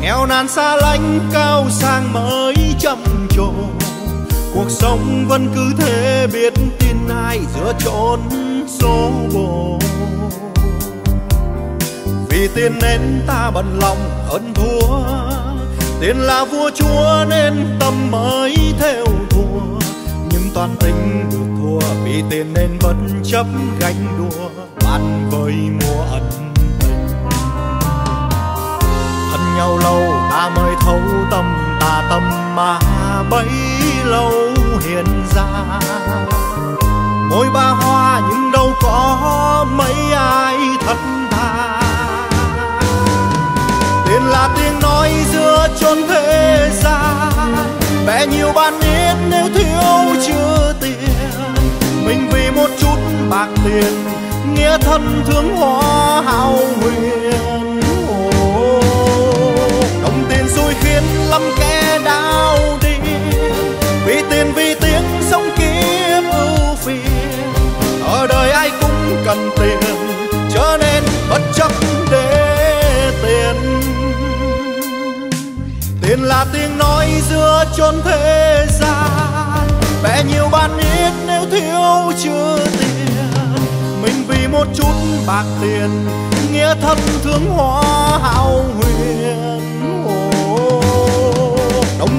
[SPEAKER 1] Nghèo nàn xa lánh, cao sang mới chậm trồ cuộc sống vẫn cứ thế, biết tin ai giữa chốn số bồ. Vì tiền nên ta bận lòng hơn thua. Tiền là vua chúa nên tâm mới theo thua. Nhưng toàn tình được thua, vì tiền nên bất chấp gánh đua. Bạn với mùa ẩn nhau lâu, ta mới thấu tâm, ta tâm mà bấy lâu hiện ra. Môi ba hoa, nhưng đâu có mấy ai thật thà. Tiền là tiếng nói giữa chốn thế gian. Vẽ nhiều ban ít nếu thiếu chưa tiền. Mình vì một chút bạc tiền, nghĩa thân thương hoa hào huyền. Thăm kẻ đau đi. Vì tiền, vì tiếng sống kiếp ưu phiền. Ở đời ai cũng cần tiền, cho nên bất chấp để tiền. Tiền là tiếng nói giữa chốn thế gian. Vẽ nhiều ban ít nếu thiếu chưa tiền. Mình vì một chút bạc tiền, nghĩa thân thương hoa hào huyền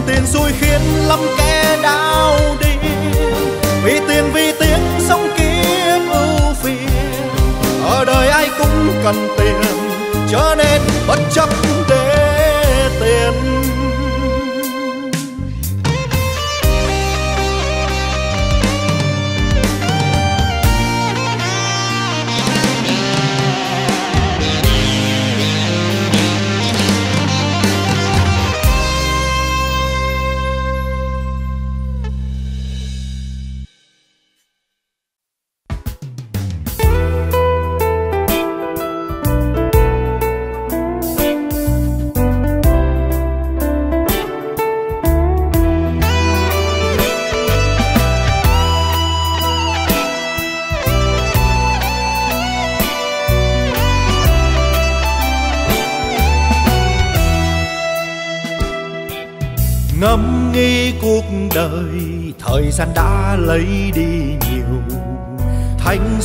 [SPEAKER 1] tiền xui khiến lắm kẻ đau đi. Vì tiền, vì tiếng sống kiếm ưu phiền. Ở đời ai cũng cần tiền, cho nên bất chấp để tiền.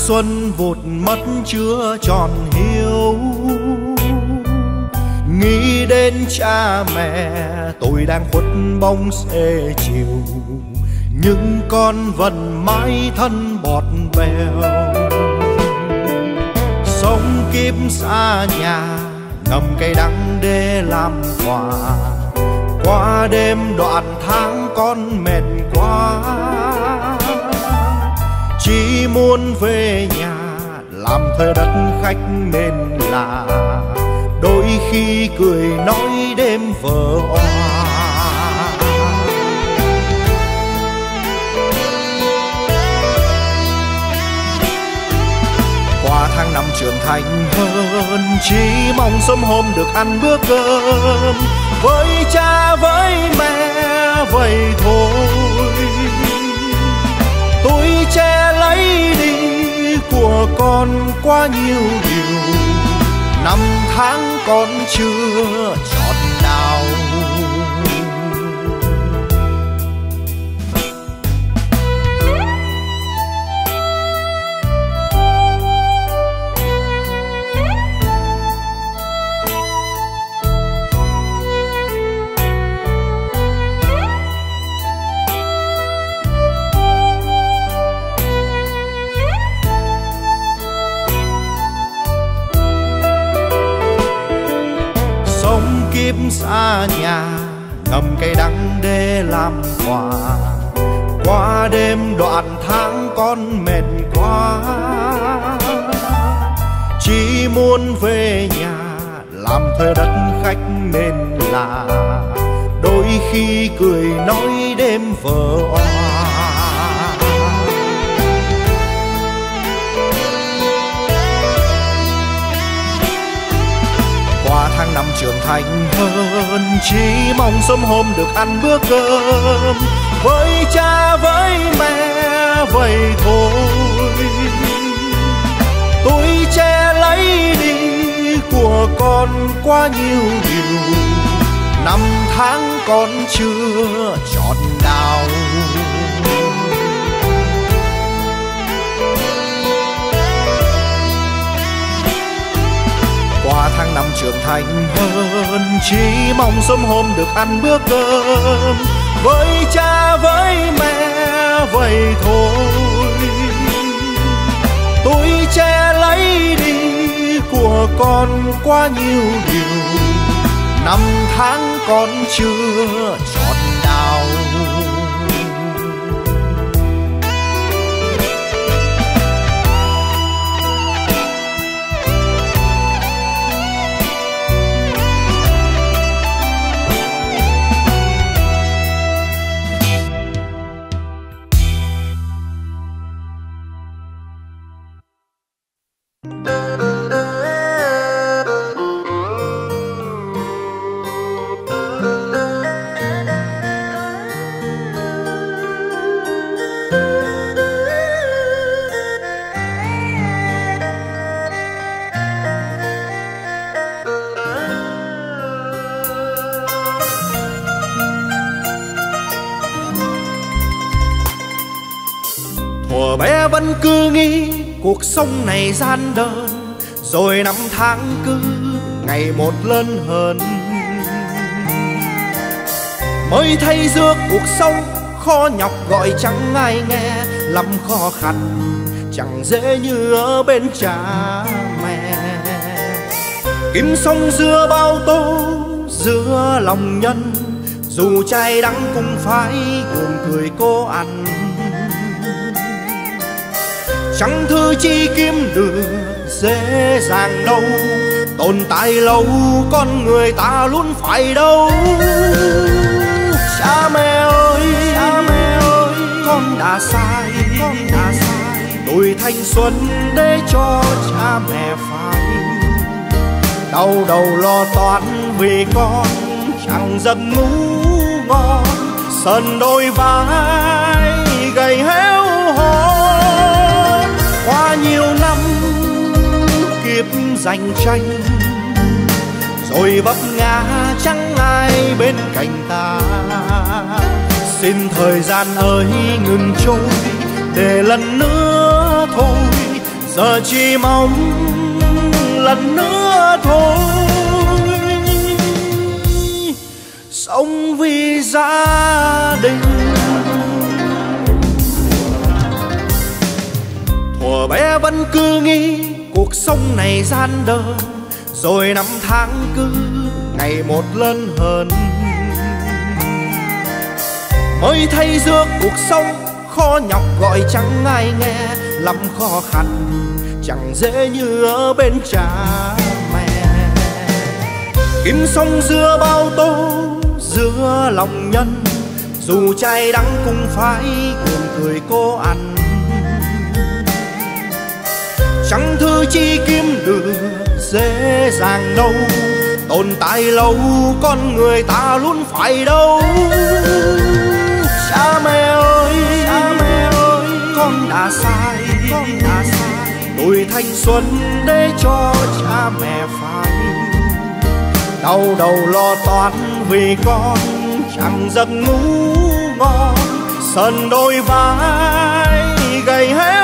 [SPEAKER 1] Xuân vụt mất chưa tròn hiếu nghĩ đến cha mẹ, tôi đang khuất bóng xê chiều. Nhưng con vẫn mãi thân bọt bèo. Sống kiếp xa nhà, ngầm cây đắng để làm quà. Qua đêm đoạn tháng con mệt quá muốn về nhà, làm thuê đất khách nên là đôi khi cười nói đêm vỡ oa qua tháng năm trưởng thành hơn, chỉ mong sớm hôm được ăn bữa cơm. Với cha, với mẹ, vậy thôi tôi che lấy đi của con quá nhiều điều. Năm tháng con chưa trọn đau xa nhà, ngầm cây đắng để làm quà. Qua đêm đoạn tháng con mệt quá, chỉ muốn về nhà làm thuê đất khách nên là. Đôi khi cười nói đêm vờ oa trưởng thành hơn. Chỉ mong sớm hôm được ăn bữa cơm với cha, với mẹ, vậy thôi. Tôi che lấy đi của con quá nhiều điều, năm tháng con chưa trọn đào qua tháng năm trưởng thành hơn. Chỉ mong sớm hôm được ăn bữa cơm với cha, với mẹ, vậy thôi. Tôi che lấy đi của con quá nhiều điều, năm tháng con chưa sông này gian đơn, rồi năm tháng cứ ngày một lớn hơn. Mới thấy giữa cuộc sống khó nhọc gọi chẳng ai nghe, lắm khó khăn chẳng dễ như ở bên cha mẹ. Kim sông giữa bao tố, giữa lòng nhân, dù cay đắng cũng phải gượng cười cô ăn chẳng thư chi kiếm được dễ dàng đâu. Tồn tại lâu, con người ta luôn phải đâu. Cha mẹ ơi, cha mẹ ơi, con đã sai. Con đã sai. Tuổi thanh xuân để cho cha mẹ phải. Đau đầu lo toan vì con chẳng giấc ngủ ngon. Sần đôi vai gầy hết. Giành tranh. Rồi vấp ngã chẳng ai bên cạnh ta. Xin thời gian ơi ngừng trôi, để lần nữa thôi. Giờ chỉ mong lần nữa thôi. Sống vì gia đình. Thuở bé vẫn cứ nghĩ cuộc sống này gian đơn rồi năm tháng cứ ngày một lớn hơn. Mới thấy giữa cuộc sống khó nhọc gọi chẳng ai nghe, lắm khó khăn chẳng dễ như ở bên cha mẹ. Kim sông giữa bao tố, giữa lòng nhân, dù chai đắng cũng phải buồn cười cố ăn chẳng thư chi kiếm được dễ dàng đâu. Tồn tại lâu con người ta luôn phải đâu. Cha mẹ ơi cha mẹ ơi con đã sai. con đã sai. Tuổi thanh xuân để cho cha mẹ phải đau đầu lo toán vì con chẳng giấc ngủ ngon. Sân đôi vai gầy héo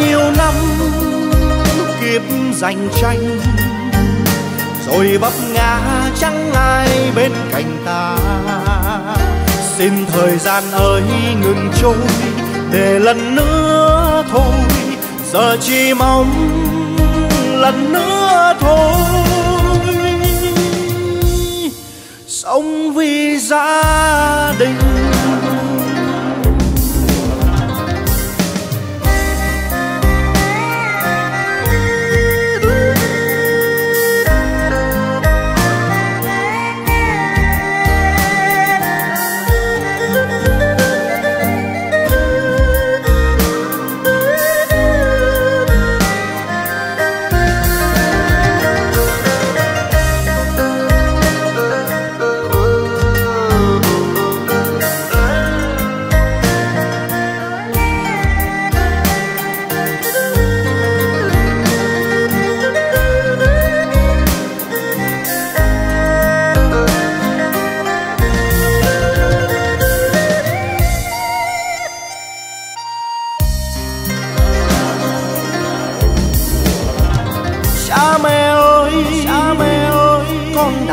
[SPEAKER 1] nhiều năm kiếp giành tranh, rồi vấp ngã chẳng ai bên cạnh ta. Xin thời gian ơi ngừng trôi, để lần nữa thôi, giờ chỉ mong lần nữa thôi. Sống vì gia đình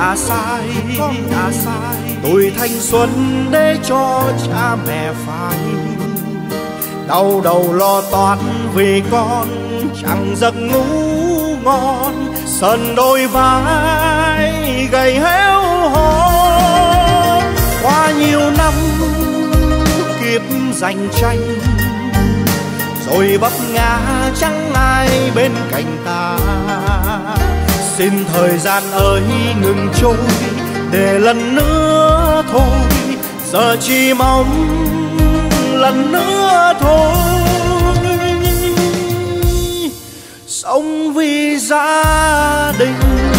[SPEAKER 1] đã sai con đã sai. Tuổi thanh xuân để cho cha mẹ phải đau đầu lo toan vì con chẳng giấc ngủ ngon. Sần đôi vai gầy héo hon qua nhiều năm kiếp giành tranh, rồi vấp ngã chẳng ai bên cạnh ta xin thời gian ơi ngừng trôi, để lần nữa thôi. Giờ chỉ mong lần nữa thôi. Sống vì gia đình.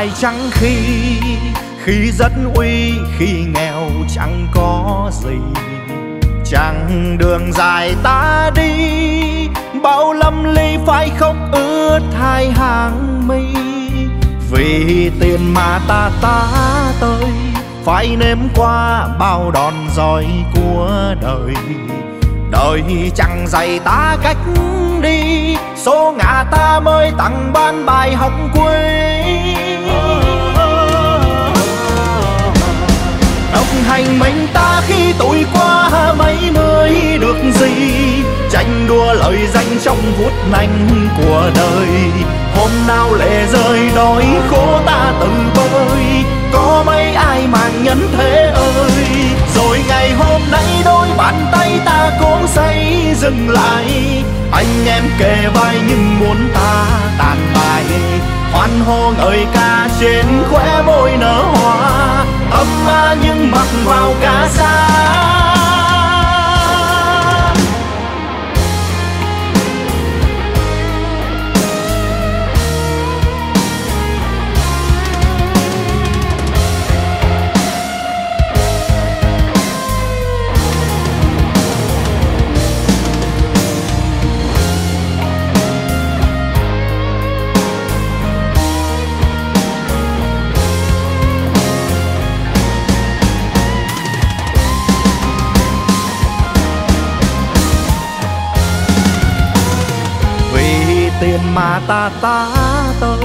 [SPEAKER 1] Tài ai chẳng khi khi rất uy, khi nghèo chẳng có gì. Chẳng đường dài ta đi, bao lâm ly phải khóc ướt hai hàng mi. Vì tiền mà ta ta tới, phải nếm qua bao đòn roi của đời. Đời chẳng dạy ta cách đi, số ngã ta mới tặng ban bài học quê đồng hành mình ta khi tuổi qua, mấy mới được gì? Tranh đua lời danh trong phút nhanh của đời. Hôm nào lệ rơi, đói khổ ta từng bơi. Có mấy ai màng nhân thế ơi? Rồi ngày hôm nay đôi bàn tay ta cố say dừng lại. Anh em kề vai nhưng muốn ta tàn bài hoan hô ngợi ca trên khóe môi nở hoa âm ma nhưng mặc vào cả xa mà ta ta tới.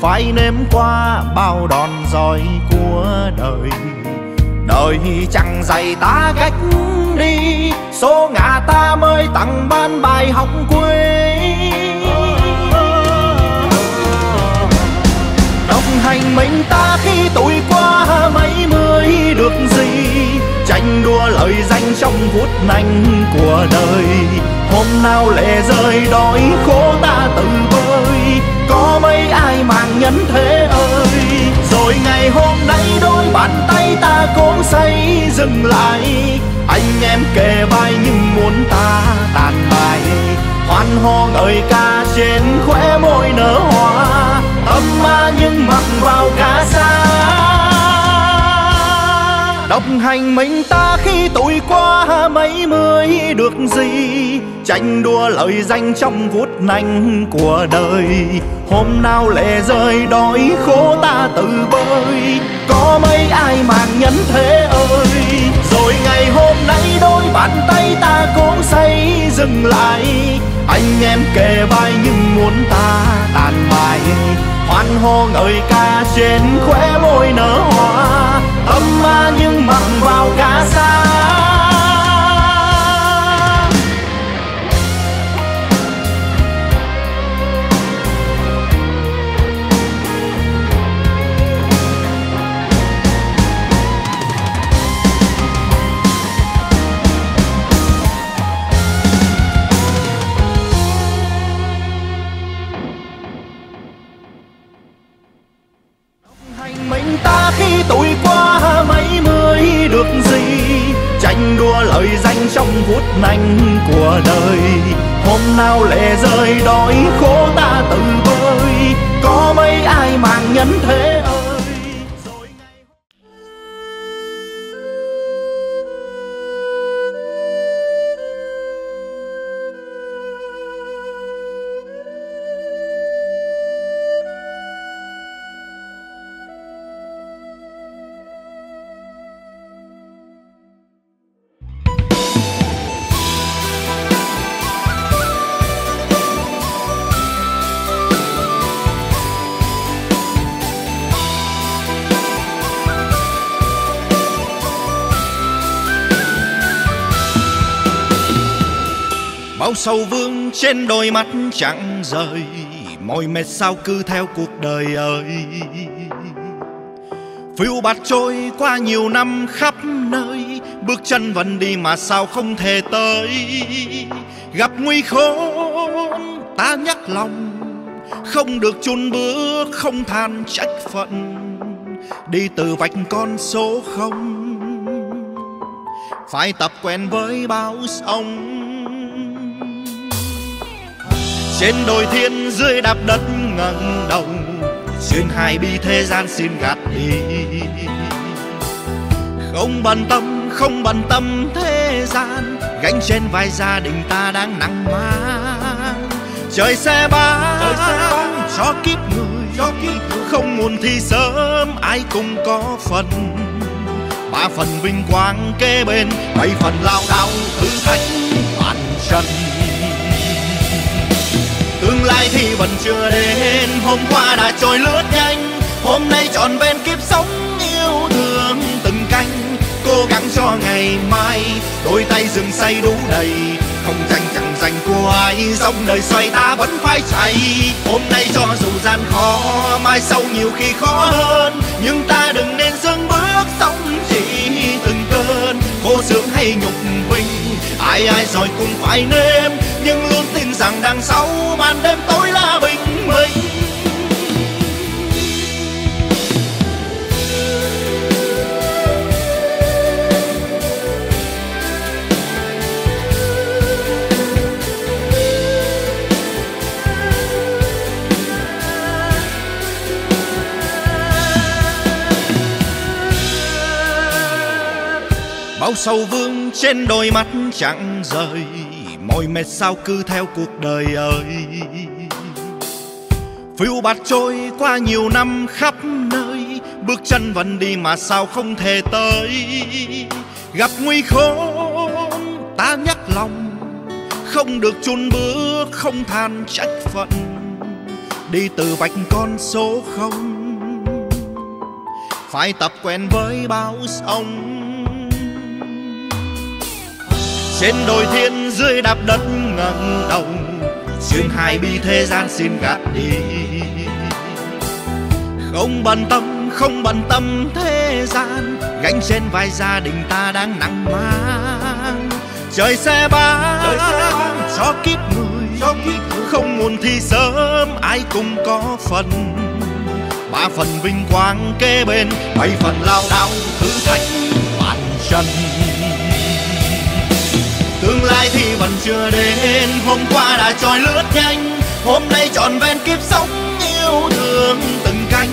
[SPEAKER 1] Phải nếm qua bao đòn roi của đời. Đời chẳng dạy ta cách đi, số ngã ta mới tặng ban bài học quê. Đồng hành mình ta khi tuổi qua mấy mươi được gì? Tranh đua lời danh trong phút nhanh của đời hôm nào lệ rơi đói khổ ta từng vơi, có mấy ai màng nhân thế ơi. Rồi ngày hôm nay đôi bàn tay ta cố say dừng lại. Anh em kề vai nhưng muốn ta tàn bài, hoan hô ngợi ca trên khóe môi nở hoa. Âm ma nhưng mặc vào cả xa đồng hành mình ta khi tuổi qua mấy mươi được gì? Tranh đua lời danh trong phút nanh của đời. Hôm nào lệ rơi đói khổ ta tự bơi. Có mấy ai màng nhân thế ơi? Rồi ngày hôm nay đôi bàn tay ta cố say dừng lại. Anh em kề vai nhưng muốn ta tàn bại. Hoan hô ngợi ca trên khóe môi nở hoa ấm ma nhưng mặn vào cả xa. Thời lời danh trong phút nhanh của đời. Hôm nào lệ rơi đói, khổ ta tự bơi có mấy ai mang nhân thế? Sâu vương trên đôi mắt chẳng rời, mỏi mệt sao cứ theo cuộc đời ơi. Phiêu bạt trôi qua nhiều năm khắp nơi, bước chân vẫn đi mà sao không thể tới. Gặp nguy khốn, ta nhắc lòng, không được chôn bước, không than trách phận. Đi từ vạch con số không, phải tập quen với bao sóng trên đồi thiên dưới đạp đất ngẩng đầu xuyên hai bi thế gian xin gạt đi. Không bận tâm không bận tâm thế gian gánh trên vai gia đình ta đang nặng mang. Trời sẽ bán cho kiếp người không muộn thì sớm ai cũng có phần. Ba phần vinh quang kế bên bảy phần lao đao thử thách bàn chân tương lai thì vẫn chưa đến. Hôm qua đã trôi lướt nhanh. Hôm nay trọn vẹn kiếp sống yêu thương từng canh. Cố gắng cho ngày mai, đôi tay dừng say đủ đầy. Không tranh chẳng dành của ai, dòng đời xoay ta vẫn phải chạy hôm nay cho dù gian khó, mai sau nhiều khi khó hơn. Nhưng ta đừng nên dừng bước sống chỉ từng cơn. Khổ sướng hay nhục vinh ai ai rồi cũng phải nếm nhưng luôn tin rằng đằng sau màn đêm tối là bình minh. Bao sầu vương trên đôi mắt chẳng rời mỏi mệt sao cứ theo cuộc đời ơi. Phiêu bạt trôi qua nhiều năm khắp nơi, bước chân vẫn đi mà sao không thể tới. Gặp nguy khốn, ta nhắc lòng, không được chôn bước, không than trách phận. Đi từ vạch con số không, phải tập quen với bao sông trên đồi thiên dưới đạp đất ngẩng đầu xuyên hai bi thế gian xin gạt đi. Không bận tâm không bận tâm thế gian gánh trên vai gia đình ta đang nặng mang. Trời sẽ bán cho kiếp người không muốn thì sớm ai cũng có phần. Ba phần vinh quang kế bên bảy phần lao đao thử thách bàn chân tương lai thì vẫn chưa đến. Hôm qua đã trôi lướt nhanh. Hôm nay trọn vẹn kiếp sống yêu thương từng canh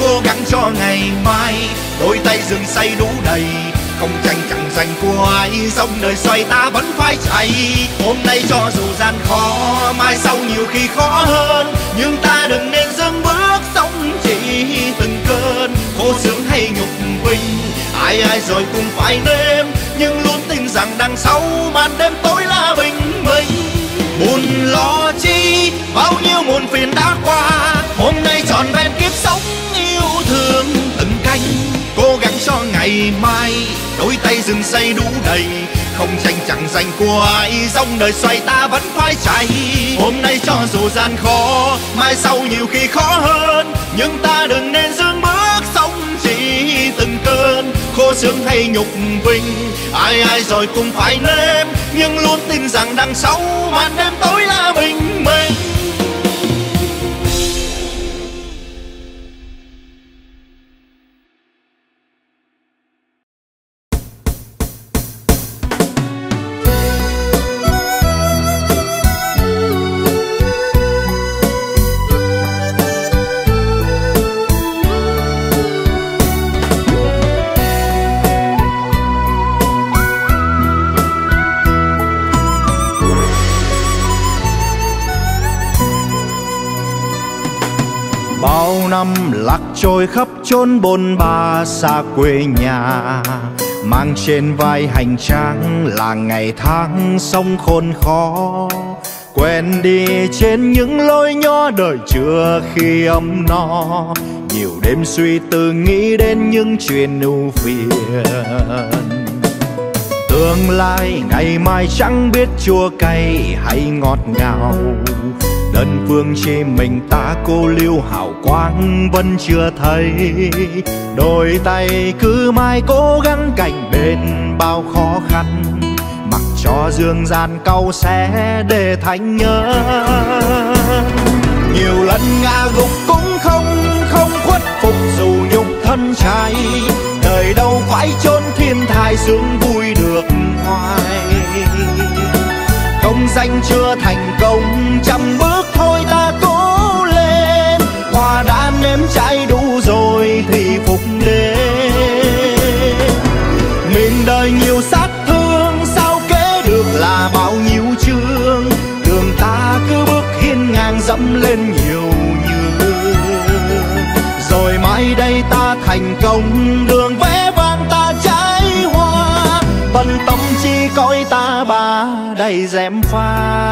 [SPEAKER 1] cố gắng cho ngày mai. Đôi tay rừng say đủ đầy. Không tranh chẳng giành của ai. Dòng đời xoay ta vẫn phải chạy hôm nay cho dù gian khó, mai sau nhiều khi khó hơn. Nhưng ta đừng nên dừng bước sống chỉ từng cơn. Khổ sướng hay nhục vinh ai ai rồi cũng phải nếm nhưng luôn tin rằng đằng sau màn đêm tối là bình minh. Buồn lo chi, bao nhiêu muộn phiền đã qua. Hôm nay tròn vẹn kiếp sống yêu thương từng canh. Cố gắng cho ngày mai, đôi tay rừng xây đủ đầy. Không tranh chẳng giành của ai, dòng đời xoay ta vẫn phải chạy. Hôm nay cho dù gian khó, mai sau nhiều khi khó hơn. Nhưng ta đừng nên dương bước khô sướng hay nhục vinh, ai ai rồi cũng phải nếm. Nhưng luôn tin rằng đằng sau màn đêm tối là bình minh. Trôi khắp chốn bồn ba xa quê nhà, mang trên vai hành trang là ngày tháng sông khôn khó. Quen đi trên những lối nhỏ đời chưa khi ấm no, nhiều đêm suy tư nghĩ đến những chuyện ưu phiền. Tương lai ngày mai chẳng biết chua cay hay ngọt ngào đơn phương chê mình ta cô liêu hào quang vẫn chưa thấy. Đôi tay cứ mãi cố gắng cạnh bên bao khó khăn. Mặc cho dương gian cau xé để thánh nhớ. Nhiều lần ngã gục cũng không không khuất phục dù nhục thân trai. Đời đâu phải chốn thiên thai sướng vui được hoài công danh chưa thành công trăm bước thôi ta cố lên. Hoa đã nếm trái đủ rồi, thì phục lên. Mình đời nhiều sát thương, sao kế được là bao nhiêu chương? Đường ta cứ bước hiên ngang dẫm lên nhiều nhường rồi mai đây ta thành công, đường vẽ cõi ta bà đầy dèm pha.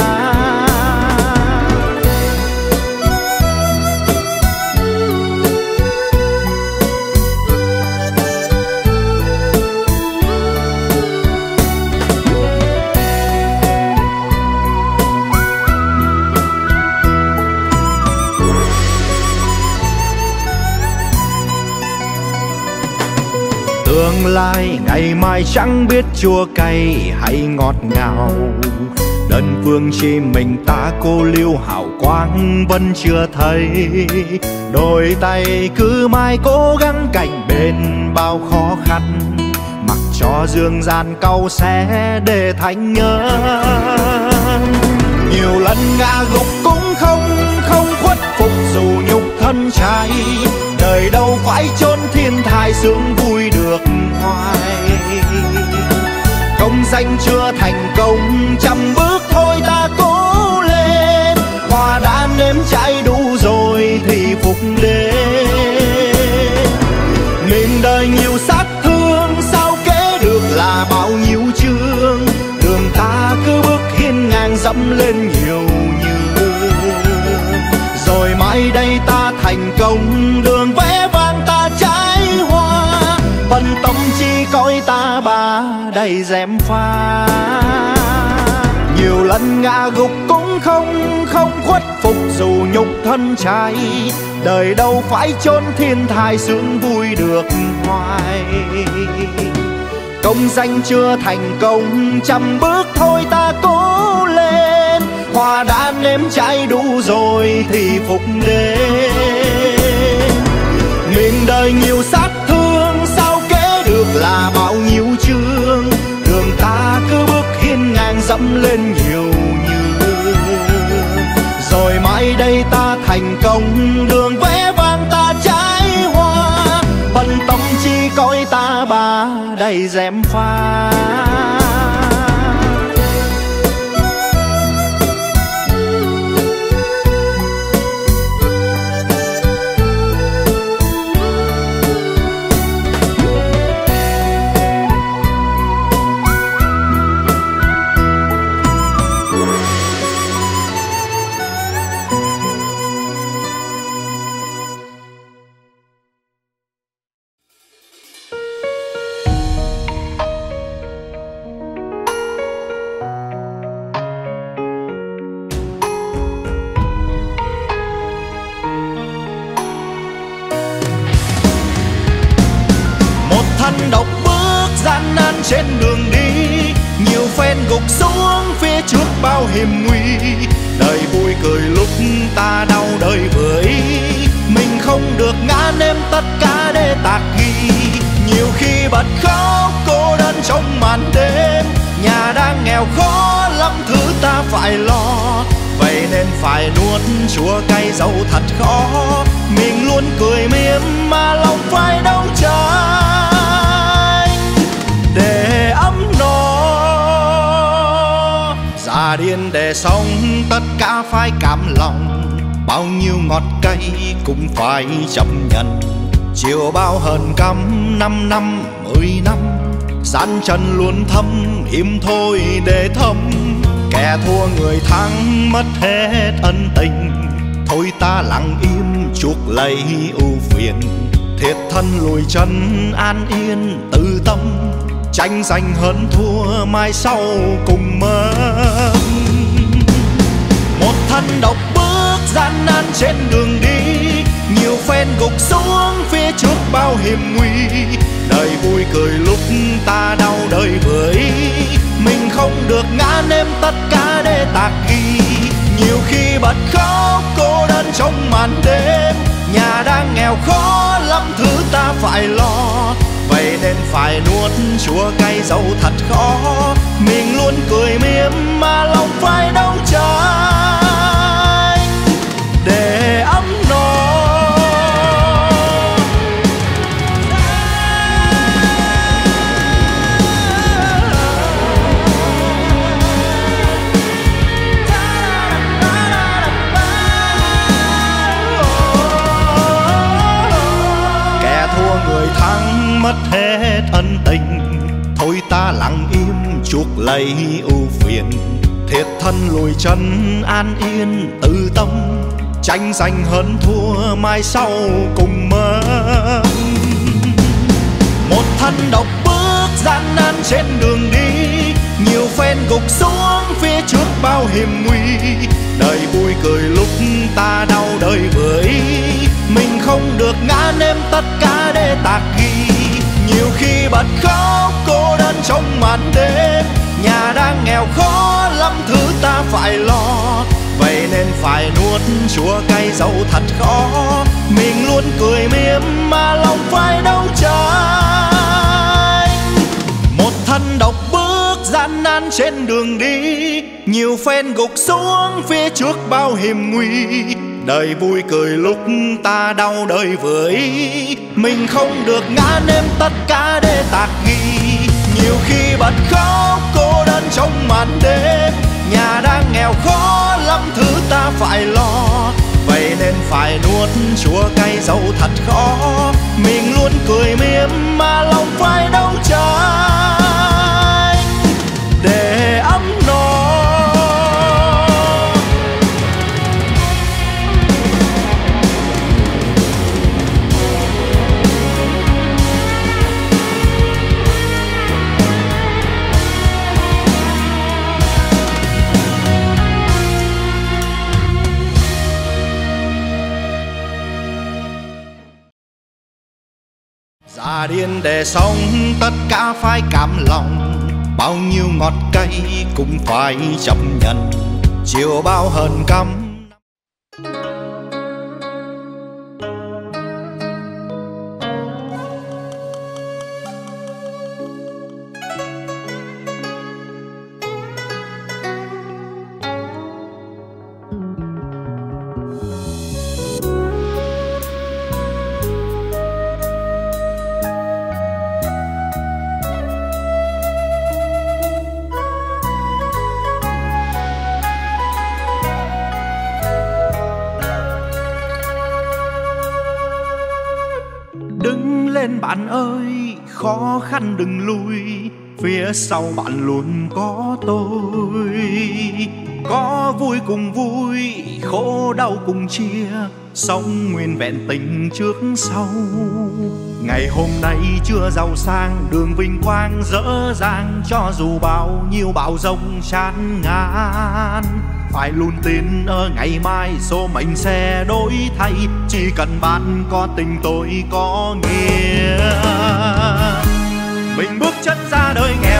[SPEAKER 1] Tương lai, ngày mai chẳng biết chua cay hay ngọt ngào. Đơn phương chỉ mình ta cô liêu hào quang vẫn chưa thấy. Đôi tay cứ mãi cố gắng cạnh bên bao khó khăn. Mặc cho dương gian cau xé để thành nhớ. Nhiều lần ngã gục cũng không không khuất phục dù nhục thân trai đời đâu phải chốn thiên thai sướng vui được hoài công danh chưa thành công, trăm bước thôi ta cố lên. Hoa đã nếm cháy đủ rồi, thì phục đến mình đời nhiều sát thương, sao kể được là bao nhiêu chương? Đường ta cứ bước hiên ngang dẫm lên nhiều rồi mai đây ta thành công. Đường vẽ vang ta trái hoa bận tâm chi coi ta ba đầy dèm pha. Nhiều lần ngã gục cũng không không khuất phục dù nhục thân trai. Đời đâu phải chốn thiên thai sướng vui được hoài. Công danh chưa thành công, trăm bước thôi ta hoa đã nếm trái đủ rồi thì phục đến mình đời nhiều sát thương, sao kể được là bao nhiêu chương? Đường ta cứ bước hiên ngang dẫm lên nhiều như rồi mai đây ta thành công, đường vẽ vang ta trái hoa. Bận tâm chi coi ta ba đầy dèm pha. Bao hiểm nguy. Đời vui cười lúc ta đau, đời với mình không được ngã nem tất cả để tạc ghi nhiều khi bật khóc, cô đơn trong màn đêm. Nhà đang nghèo khó lắm, thứ ta phải lo. Vậy nên phải nuốt chua cay dầu thật khó. Mình luôn cười mỉm mà lòng phải đau trái. Già điên để sống, tất cả phải cảm lòng. Bao nhiêu ngọt cay cũng phải chấp nhận. Chiều bao hờn căm, năm năm, mười năm. Gian chân luôn thâm im thôi để thâm kẻ thua người thắng, mất hết ân tình. Thôi ta lặng im, chuộc lấy ưu phiền. Thiệt thân lùi chân, an yên tự tâm tranh giành hơn thua, mai sau cùng mơ. một thân độc bước gian nan trên đường đi, nhiều phen gục xuống phía trước bao hiểm nguy. Đời vui cười lúc ta đau đời với mình không được ngã nêm tất cả để tạc ghi. Nhiều khi bật khóc, cô đơn trong màn đêm, nhà đang nghèo khó lắm, thứ ta phải lo vậy nên phải nuốt chua cay dẫu thật khó. Mình luôn cười mỉm mà lòng phải đau tranh mất hết ân tình. Thôi ta lặng im, chuộc lấy ưu phiền. Thiệt thân lùi chân, an yên, tự tâm. Tranh giành hơn thua, mai sau cùng mơ. một thân độc bước gian nan trên đường đi. Nhiều phen gục xuống phía trước bao hiểm nguy. Đời vui cười lúc ta đau đời với mình không được ngã nêm tất cả để tạc ghi nhiều khi bật khóc, cô đơn trong màn đêm. Nhà đang nghèo khó lắm, thứ ta phải lo. Vậy nên phải nuốt chua cay dẫu thật khó. Mình luôn cười mỉm mà lòng phải đau trái. một thân độc bước gian nan trên đường đi. Nhiều phen gục xuống phía trước bao hiểm nguy đời vui cười lúc ta đau, đời với mình không được ngã nêm tất cả để tạc ghi nhiều khi bật khóc cô đơn trong màn đêm. Nhà đang nghèo khó lắm, thứ ta phải lo. Vậy nên phải nuốt chua cay dẫu thật khó. Mình luôn cười mỉm mà lòng phải đau trái điên để sống, tất cả phải cảm lòng. Bao nhiêu ngọt cay cũng phải chấp nhận, chiều bao hờn căm. Phía sau bạn luôn có tôi. Có vui cùng vui khổ đau cùng chia sống nguyên vẹn tình trước sau. Ngày hôm nay chưa giàu sang đường vinh quang dỡ dàng, cho dù bao nhiêu bão rông chán ngán, phải luôn tin ở ngày mai số mệnh sẽ đổi thay chỉ cần bạn có tình tôi có nghĩa. Mình bước chân ra đời nghèo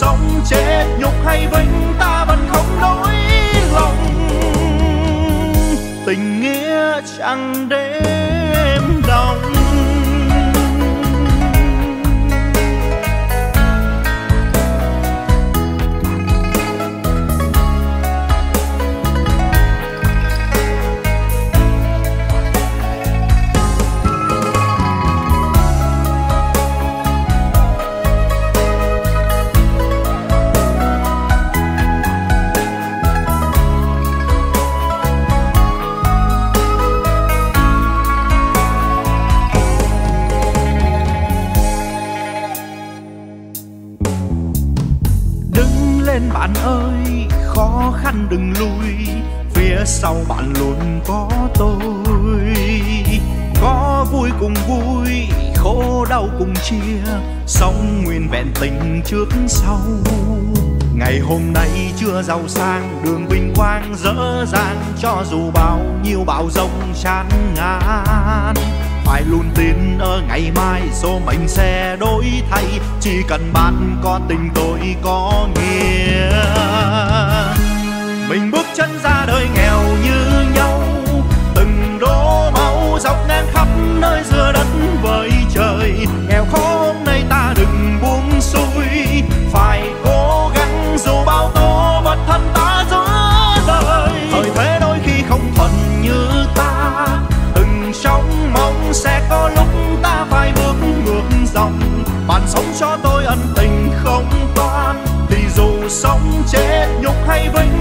[SPEAKER 1] sống chết nhục hay vinh ta vẫn không đổi lòng. Tình nghĩa chẳng đến. Đừng lui phía sau bạn luôn có tôi. Có vui cùng vui khổ đau cùng chia sống nguyên vẹn tình trước sau. Ngày hôm nay chưa giàu sang đường vinh quang dỡ dàng, cho dù bao nhiêu bão rông chán ngán, phải luôn tin ở ngày mai số mệnh sẽ đổi thay chỉ cần bạn có tình tôi có nghĩa mình bước chân ra đời nghèo như nhau. Từng đố máu dọc ngang khắp nơi giữa đất với trời. Nghèo khó hôm nay ta đừng buông xuôi. Phải cố gắng dù bao tố vật thân ta giữa đời. Thời thế đôi khi không thuận như ta. Từng sống mong sẽ có lúc ta phải bước ngược dòng. Bạn sống cho tôi ân tình không toan. Thì dù sống chết nhục hay vinh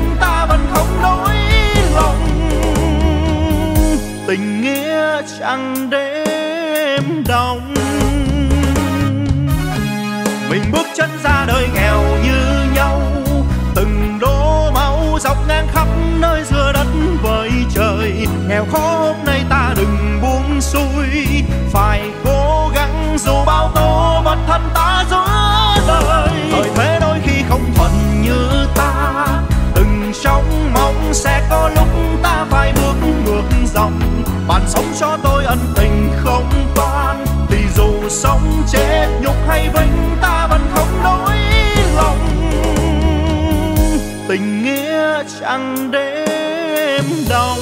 [SPEAKER 1] tình nghĩa chẳng đêm đông. Mình bước chân ra đời nghèo như nhau, từng đố máu dọc ngang khắp nơi giữa đất với trời. Nghèo khó hôm nay ta đừng buông xuôi, phải cố gắng dù bao tố mất thân ta giữa đời. Thời thế đôi khi không thuận như ta, từng sống mong sẽ có lúc bạn sống cho tôi ân tình không toan. Thì dù sống chết, nhục hay vinh, ta vẫn không nỗi lòng. Tình nghĩa chẳng đêm đông.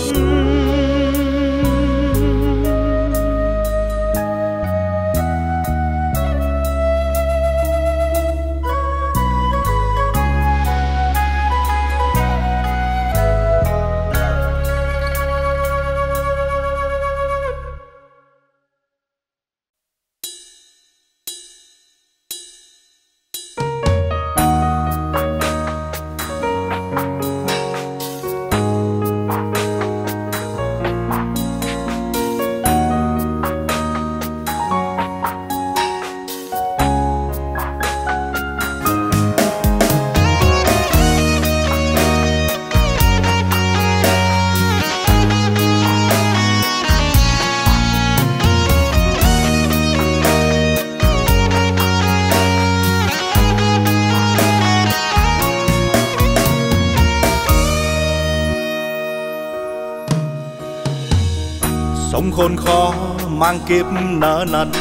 [SPEAKER 1] Khôn khốn khó mang kiếp nợ nần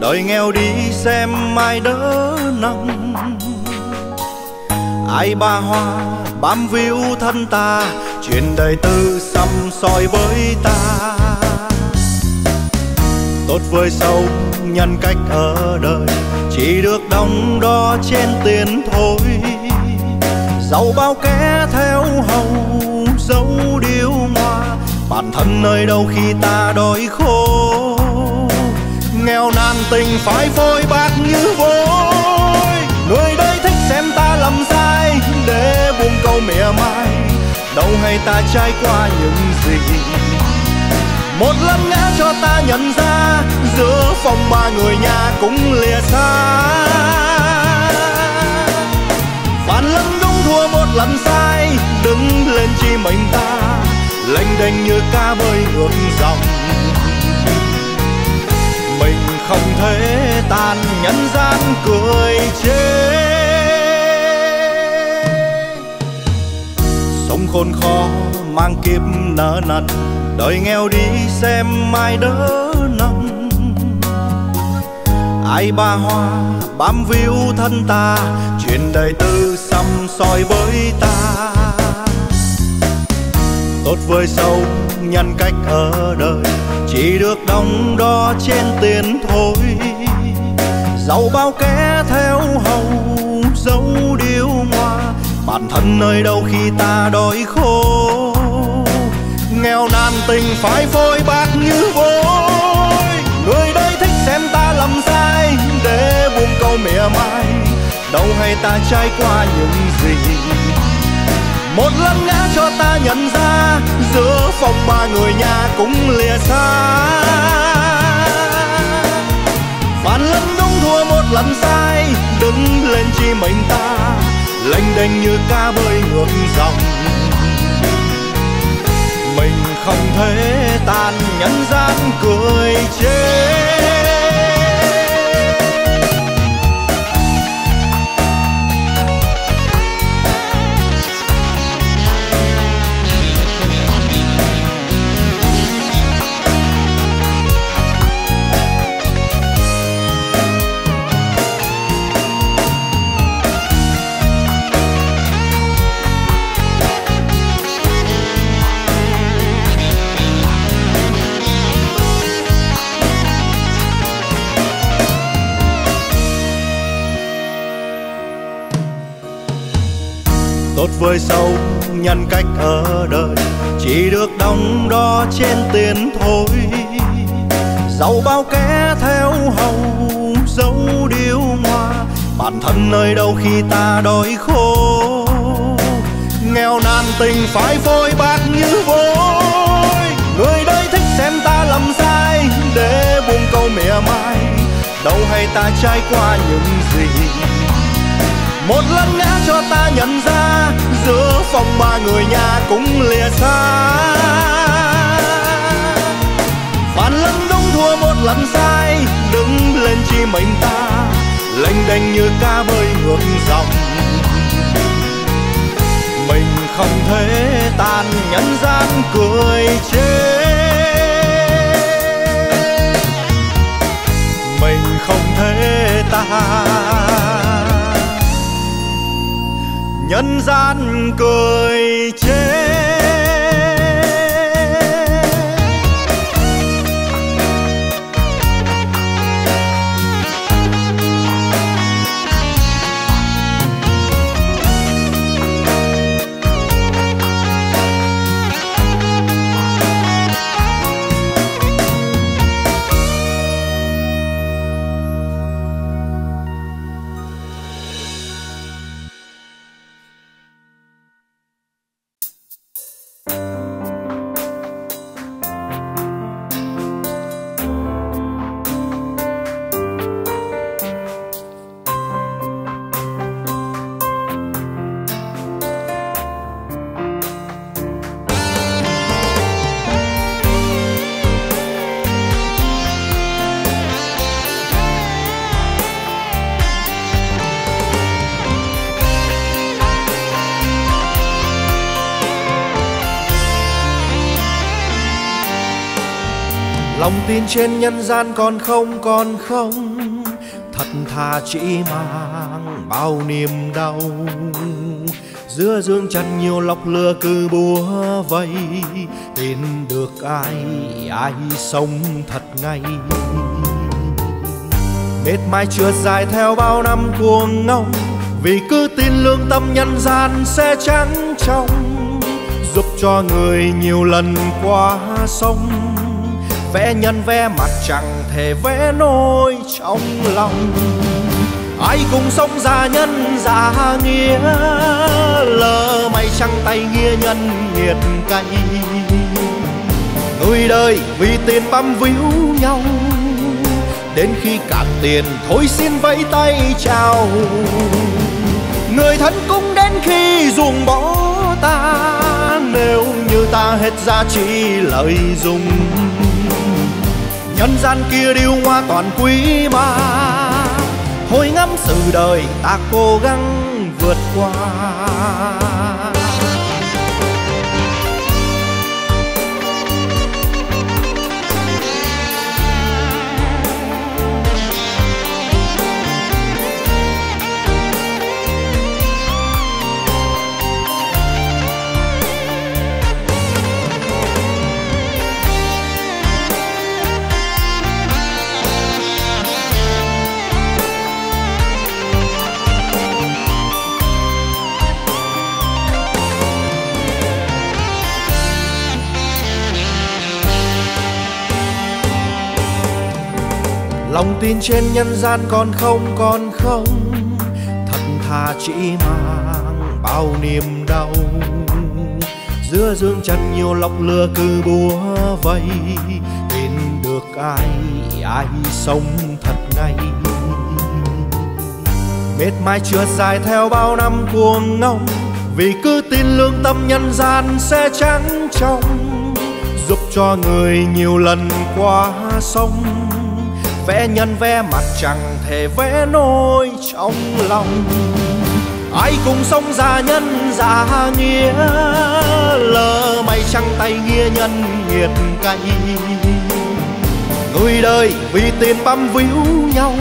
[SPEAKER 1] đời nghèo đi xem ai đỡ nâng ai ba hoa bám víu thân ta, chuyện đời tư xăm soi với ta. Tốt với sâu nhân cách ở đời, chỉ được đong đo trên tiền thôi. Giàu bao kẻ theo hầu thân nơi đâu khi ta đói khổ nghèo nàn tình phải phôi bạc như vôi. Người đây thích xem ta làm sai, để buông câu mỉa mai. Đâu hay ta trải qua những gì? Một lần ngã cho ta nhận ra, giữa phòng ba người nhà cũng lìa xa. Phản lần đúng thua, một lần sai, đứng lên chi mình ta lênh đênh như cá bơi ngược dòng. Mình không thể tan nhân gian cười chê. Sống khốn khó mang kiếp nợ nần, đời nghèo đi xem mai đỡ nâng ai ba hoa bám víu thân ta, chuyện đời tư xăm soi với ta tốt với sâu, nhân cách ở đời. Chỉ được đong đo trên tiền thôi. Giàu bao kẻ theo hầu dấu điêu ngoa bản thân nơi đâu khi ta đói khô. Nghèo nàn tình phải phôi bạc như vôi. Người đây thích xem ta làm sai, để buông câu mỉa mai. Đâu hay ta trải qua những gì một lần ngã cho ta nhận ra, giữa phòng ba người nhà cũng lìa xa. Phản lần đúng thua, một lần sai, đứng lên chi mình ta, lênh đênh như cá bơi ngược dòng. Mình không thể tàn nhân gian cười chết tốt với sâu, nhân cách ở đời. Chỉ được đong đo trên tiền thôi. Giàu bao kẻ theo hầu dấu điêu ngoa bản thân nơi đâu khi ta đói khô. Nghèo nàn tình phải phôi bạc như vôi. Người đây thích xem ta làm sai, để buông câu mỉa mai. Đâu hay ta trải qua những gì một lần ngã cho ta nhận ra, giữa phòng ba người nhà cũng lìa xa. Phản lần đúng thua, một lần sai, đứng lên chi mình ta. Lênh đênh như cá bơi ngược dòng. Mình không thể tan nhân gian cười chết mình không thể tan nhân gian cười chết tin trên nhân gian còn không còn không. Thật thà chỉ mang bao niềm đau. Giữa dương trần nhiều lọc lừa cứ búa vây. Tin được ai ai sống thật ngay. Mệt mỏi trượt dài theo bao năm cuồng ngông. Vì cứ tin lương tâm nhân gian sẽ trắng trong giúp cho người nhiều lần qua sông vẽ nhân vẽ mặt chẳng thể vẽ nỗi trong lòng. Ai cùng sống già nhân, già nghĩa, lờ mày trăng tay nghĩa nhân nghiệt cay. Nuôi đời vì tiền băm víu nhau, đến khi cạn tiền thôi xin vẫy tay chào. Người thân cũng đến khi ruồng bỏ ta, nếu như ta hết giá trị lợi dụng nhân gian kia điêu hoa toàn quý mà thôi ngắm sự đời ta cố gắng vượt qua. Lòng tin trên nhân gian còn không còn không. Thật thà chỉ mang bao niềm đau. Giữa dương trần nhiều lọc lừa cứ búa vây. Tin được ai ai sống thật ngay. Mệt mỏi trượt dài theo bao năm cuồng ngông. Vì cứ tin lương tâm nhân gian sẽ trắng trong giúp cho người nhiều lần qua sông vẽ nhân vẽ mặt chẳng thể vẽ nỗi trong lòng. Ai cùng sống giả nhân giả nghĩa, lờ mày trăng tay nghĩa nhân nghiệt cay. Người đời vì tiền băm víu nhau,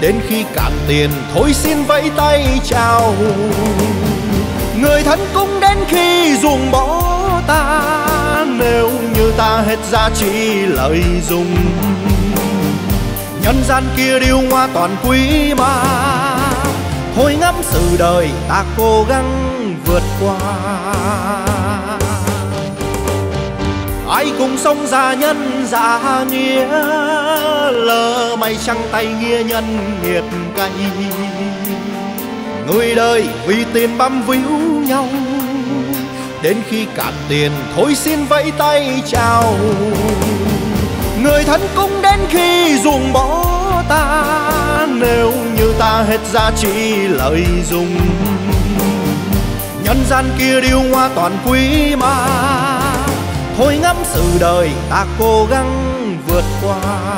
[SPEAKER 1] đến khi cạn tiền thôi xin vẫy tay chào. Người thân cũng đến khi ruồng bỏ ta, nếu như ta hết giá trị lợi dụng nhân gian kia điêu hoa toàn quý mà thôi ngắm sự đời ta cố gắng vượt qua. Ai cùng sống già nhân dạ nghĩa, lỡ mày trăng tay nghĩa nhân nghiệt cay. Người đời vì tiền băm víu nhau, đến khi cạn tiền thôi xin vẫy tay chào người thân cũng đến khi ruồng bỏ ta, nếu như ta hết giá trị lợi dụng. Nhân gian kia điêu hoa toàn quý mà thôi ngắm sự đời ta cố gắng vượt qua.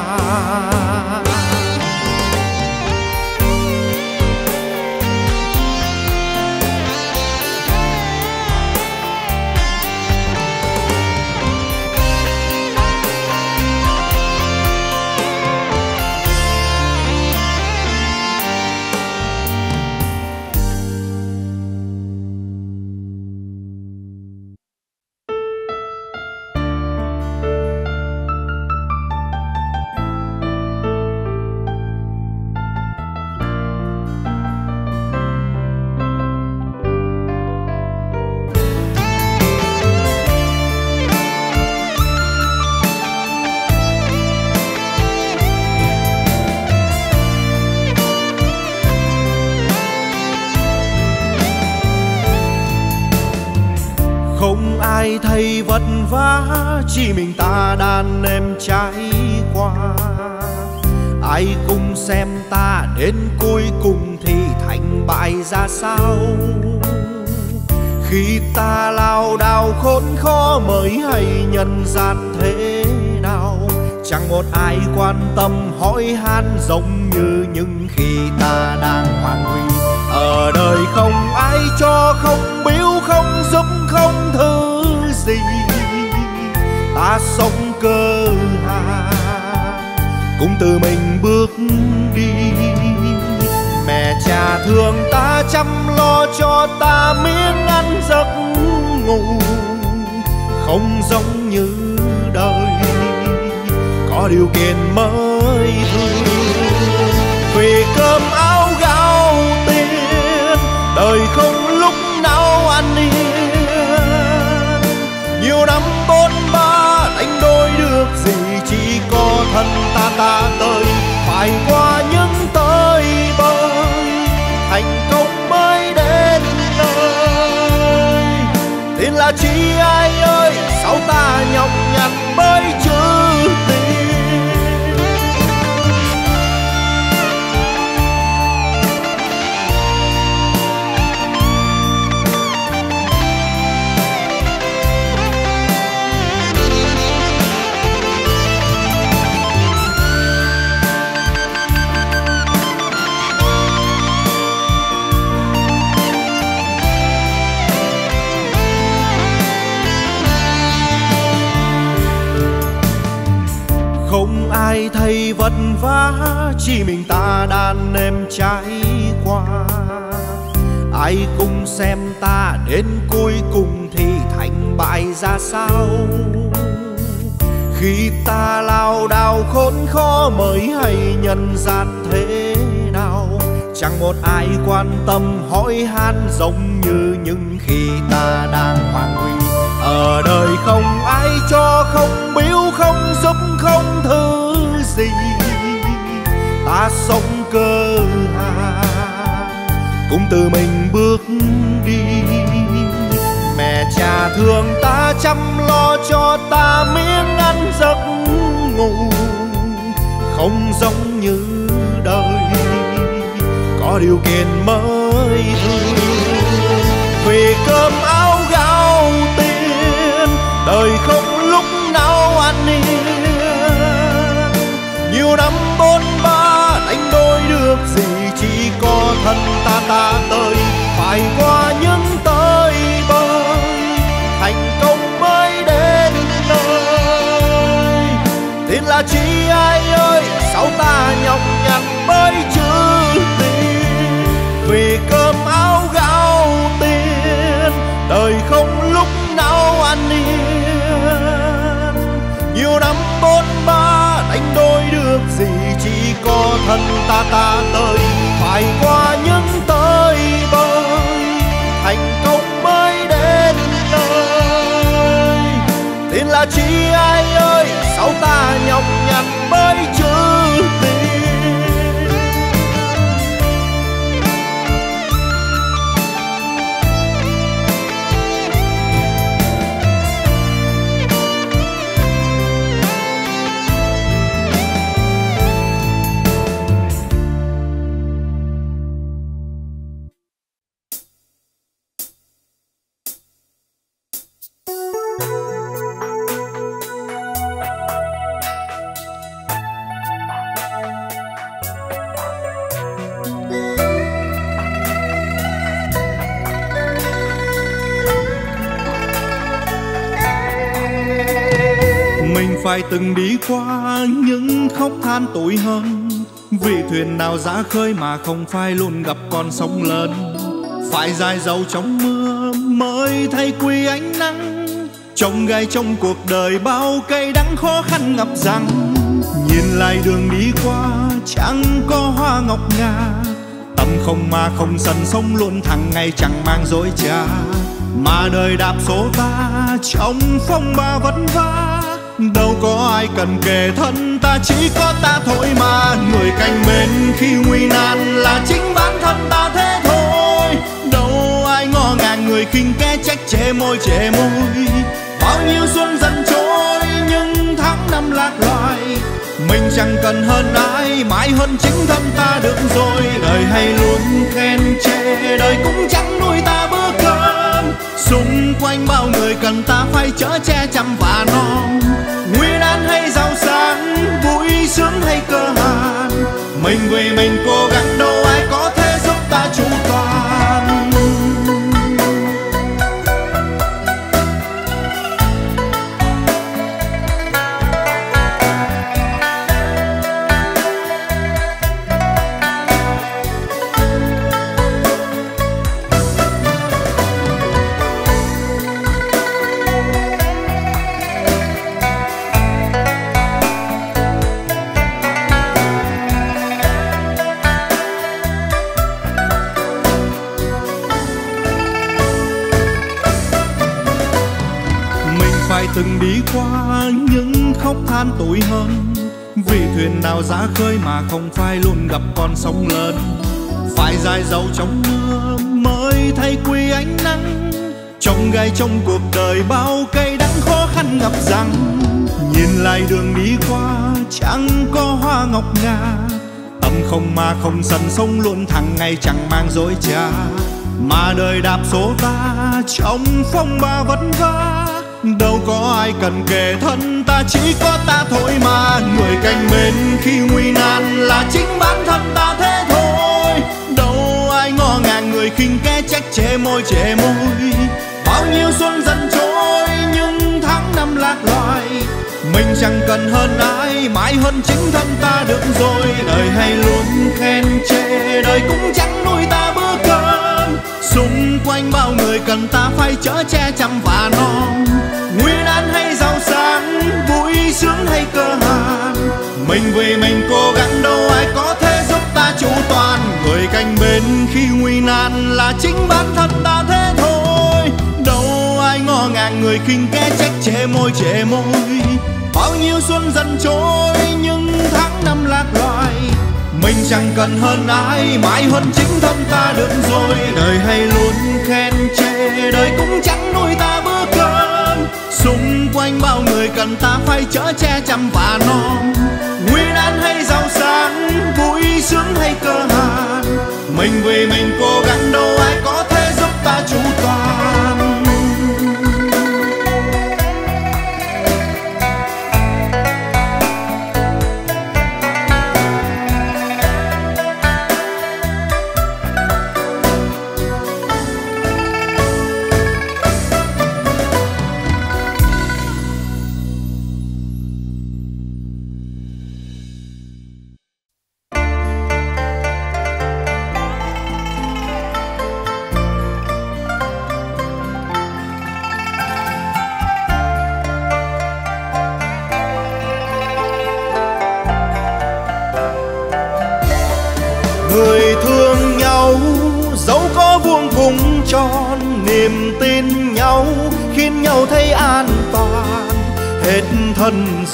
[SPEAKER 1] Chỉ mình ta đàn em trải qua. Ai cùng xem ta đến cuối cùng thì thành bại ra sao? Khi ta lao đao khốn khó mới hay nhân gian thế nào? Chẳng một ai quan tâm hỏi han giống như những khi ta đang hoàn huy ở đời không ai cho không biếu, không giúp, không thứ gì ta sống cơ hà cũng từ mình bước đi, mẹ cha thương ta chăm lo cho ta miếng ăn giấc ngủ. Không giống như đời, có điều kiện mới vui vì cơm ăn thân ta ta tới, phải qua những tới bơi thành công mới đến nơi. Tin là chi ai ơi sao ta nhọc nhằn. Ai thấy vất vả chỉ mình ta đàn em trải qua. Ai cùng xem ta đến cuối cùng thì thành bại ra sao? Khi ta lao đao khốn khó mới hay nhân gian thế nào? Chẳng một ai quan tâm hỏi han giống như những khi ta đang hoàng huy ở đời không ai cho, không biếu, không giúp, không thương si ta sống cơ hà cũng từ mình bước đi, mẹ cha thương ta chăm lo cho ta miếng ăn giấc ngủ. Không giống như đời, có điều kiện mới thương vì cơm áo gạo tiền, đời không nhiều năm bôn ba đánh đôi được gì chỉ có thân ta ta tới, phải qua những tới bơi, thành công mới đến nơi. Tin là chi ai ơi, sao ta nhọc nhằn mới chưa tin vì cơm áo gạo tiền, đời không thân ta ta tới, phải qua những tới bơi, thành công mới đến nơi. Tin là chỉ ai từng đi qua những khóc than tội hơn. Vì thuyền nào ra khơi mà không phải luôn gặp con sóng lớn. Phải dài dầu trong mưa mới thấy quy ánh nắng. Trong gai trong cuộc đời bao cây đắng khó khăn ngập rằng. Nhìn lại đường đi qua chẳng có hoa ngọc ngà. Tâm không mà không sần sông luôn thẳng ngày chẳng mang dối trá mà đời đạp số ta trong phong ba vất vả đâu có ai cần kề thân ta, chỉ có ta thôi mà. Người cạnh bên khi nguy nan là chính bản thân ta thế thôi. Đâu ai ngó ngàng người kinh kẽ trách chê môi chê môi bao nhiêu xuân dần trôi, nhưng tháng năm lạc loài. Mình chẳng cần hơn ai, mãi hơn chính thân ta được rồi. Đời hay luôn khen chê, đời cũng chẳng nuôi ta bước xung quanh bao người cần ta phải chở che chăm và non nguyên an hay giàu sang, vui sướng hay cơ hàn. Mình vì mình cố gắng, đâu ai có thể giúp ta chung nào ra khơi mà không phải luôn gặp con sóng lớn. Phải dài dầu trong mưa mới thấy quý ánh nắng. Trong gai trong cuộc đời bao cây đắng khó khăn ngập rằng. Nhìn lại đường đi qua chẳng có hoa ngọc ngà. Tâm không mà không sần sông luôn thẳng ngày chẳng mang dối trá. Mà đời đạp số ta, trong phong ba vất vả đâu có ai cần kề thân chỉ có ta thôi mà người cạnh bên khi nguy nan là chính bản thân ta thế thôi. Đâu ai ngó ngàng người khinh kẽ trách chê môi chê môi bao nhiêu xuân dần trôi nhưng tháng năm lạc loài. Mình chẳng cần hơn ai, mãi hơn chính thân ta được rồi. Đời hay luôn khen chê, đời cũng chẳng nuôi ta bữa cơm. Xung quanh bao người cần ta phải chở che chăm và non. Nguyên an hay giàu sang vui sướng hay cơ hàn. Mình vì mình cố gắng đâu ai có thể giúp ta chu toàn. Người cạnh bên khi nguy nan là chính bản thân ta thế thôi. Đâu ai ngó ngàng người khinh kẽ trách chê môi chê môi bao nhiêu xuân dần trôi, nhưng tháng năm lạc loài. Mình chẳng cần hơn ai, mãi hơn chính thân ta được rồi. Đời hay luôn khen chê, đời cũng chẳng nuôi ta xung quanh bao người cần ta phải chở che chăm và non nguyên an hay giàu sang vui sướng hay cơ hàn. Mình vì mình cố gắng, đâu ai có thể giúp ta chủ toàn.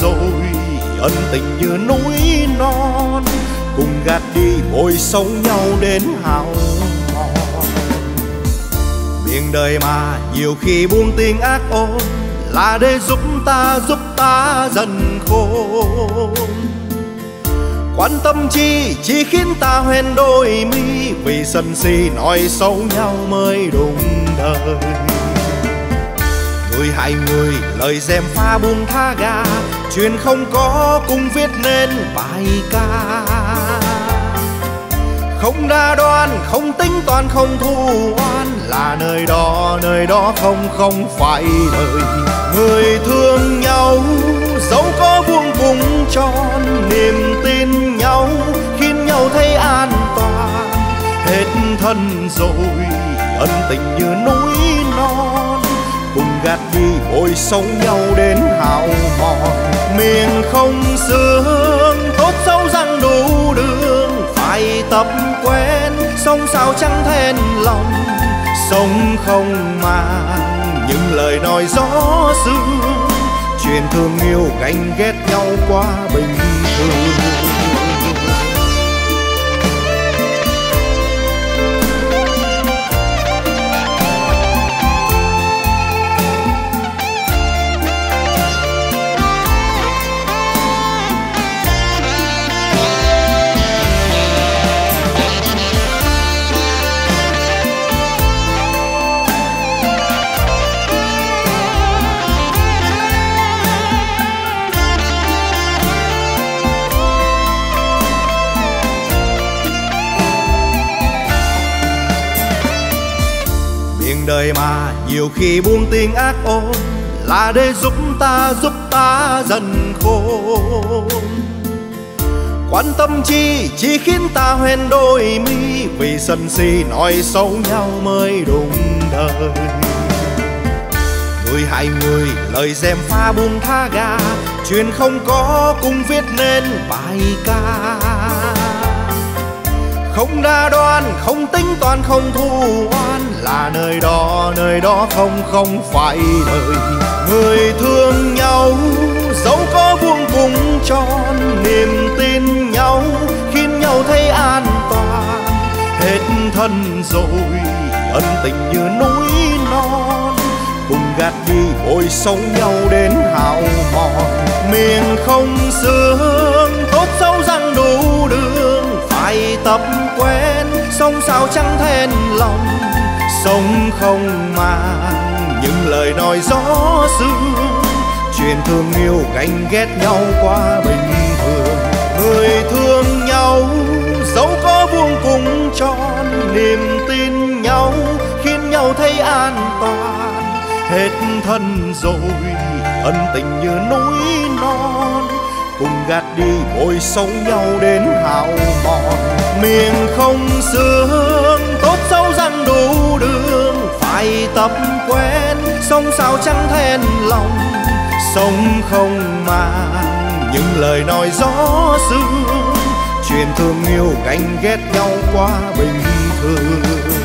[SPEAKER 1] Rồi, ân tình như núi non, cùng gạt đi ngồi sống nhau đến hào mòn miệng đời mà nhiều khi buông tiếng ác ôn, là để giúp ta giúp ta dần khôn. Quan tâm chi chỉ khiến ta hoen đôi mi, vì sân si nói xấu nhau mới đúng đời. Người hại người, lời dèm pha buông tha ga chuyện không có cùng viết nên bài ca. Không đa đoan, không tính toán, không thu oan là nơi đó nơi đó không không phải đời. Người thương nhau, dẫu có vuông cùng tròn, niềm tin nhau khiến nhau thấy an toàn. Hết thân rồi, ân tình như núi non, cùng gạt đi bồi sống nhau đến hào mòn. Miền không sương tốt xấu răng đủ đường, phải tập quen sống sao chẳng thẹn lòng sống không mang những lời nói gió sương chuyện thương yêu ganh ghét nhau quá bình thường. Đời mà. Nhiều khi buông tiếng ác ôn là để giúp ta giúp ta dần khôn quan tâm chi, chỉ khiến ta hoen đôi mi. Vì sân si nói xấu nhau mới đúng đời. Người hại người, lời dèm pha buông tha ga. Chuyện không có cũng viết nên bài ca không đa đoan, không tính toán, không thu oan. Là nơi đó nơi đó không không phải đời người thương nhau, dẫu có vuông cùng tròn, niềm tin nhau khiến nhau thấy an toàn. Hết thân rồi, ân tình như núi non. Cùng gạt đi bồi sống nhau đến hào mòn. Miền không sương tốt xấu răng đủ đường phải tập quen sống sao chẳng thẹn lòng sống không mang những lời nói gió sương chuyện thương yêu ganh ghét nhau quá bình thường. Người thương nhau, dẫu có vuông cùng tròn, niềm tin nhau khiến nhau thấy an toàn. Hết thân rồi, ân tình như núi non cùng gạt đi bồi sống nhau đến hào mòn. Miệng không sướng tốt xấu răng đủ đường, phải tập quen, sống sao chẳng thèn lòng. Sống không mang những lời nói gió sương truyền thương yêu ganh ghét nhau quá bình thường.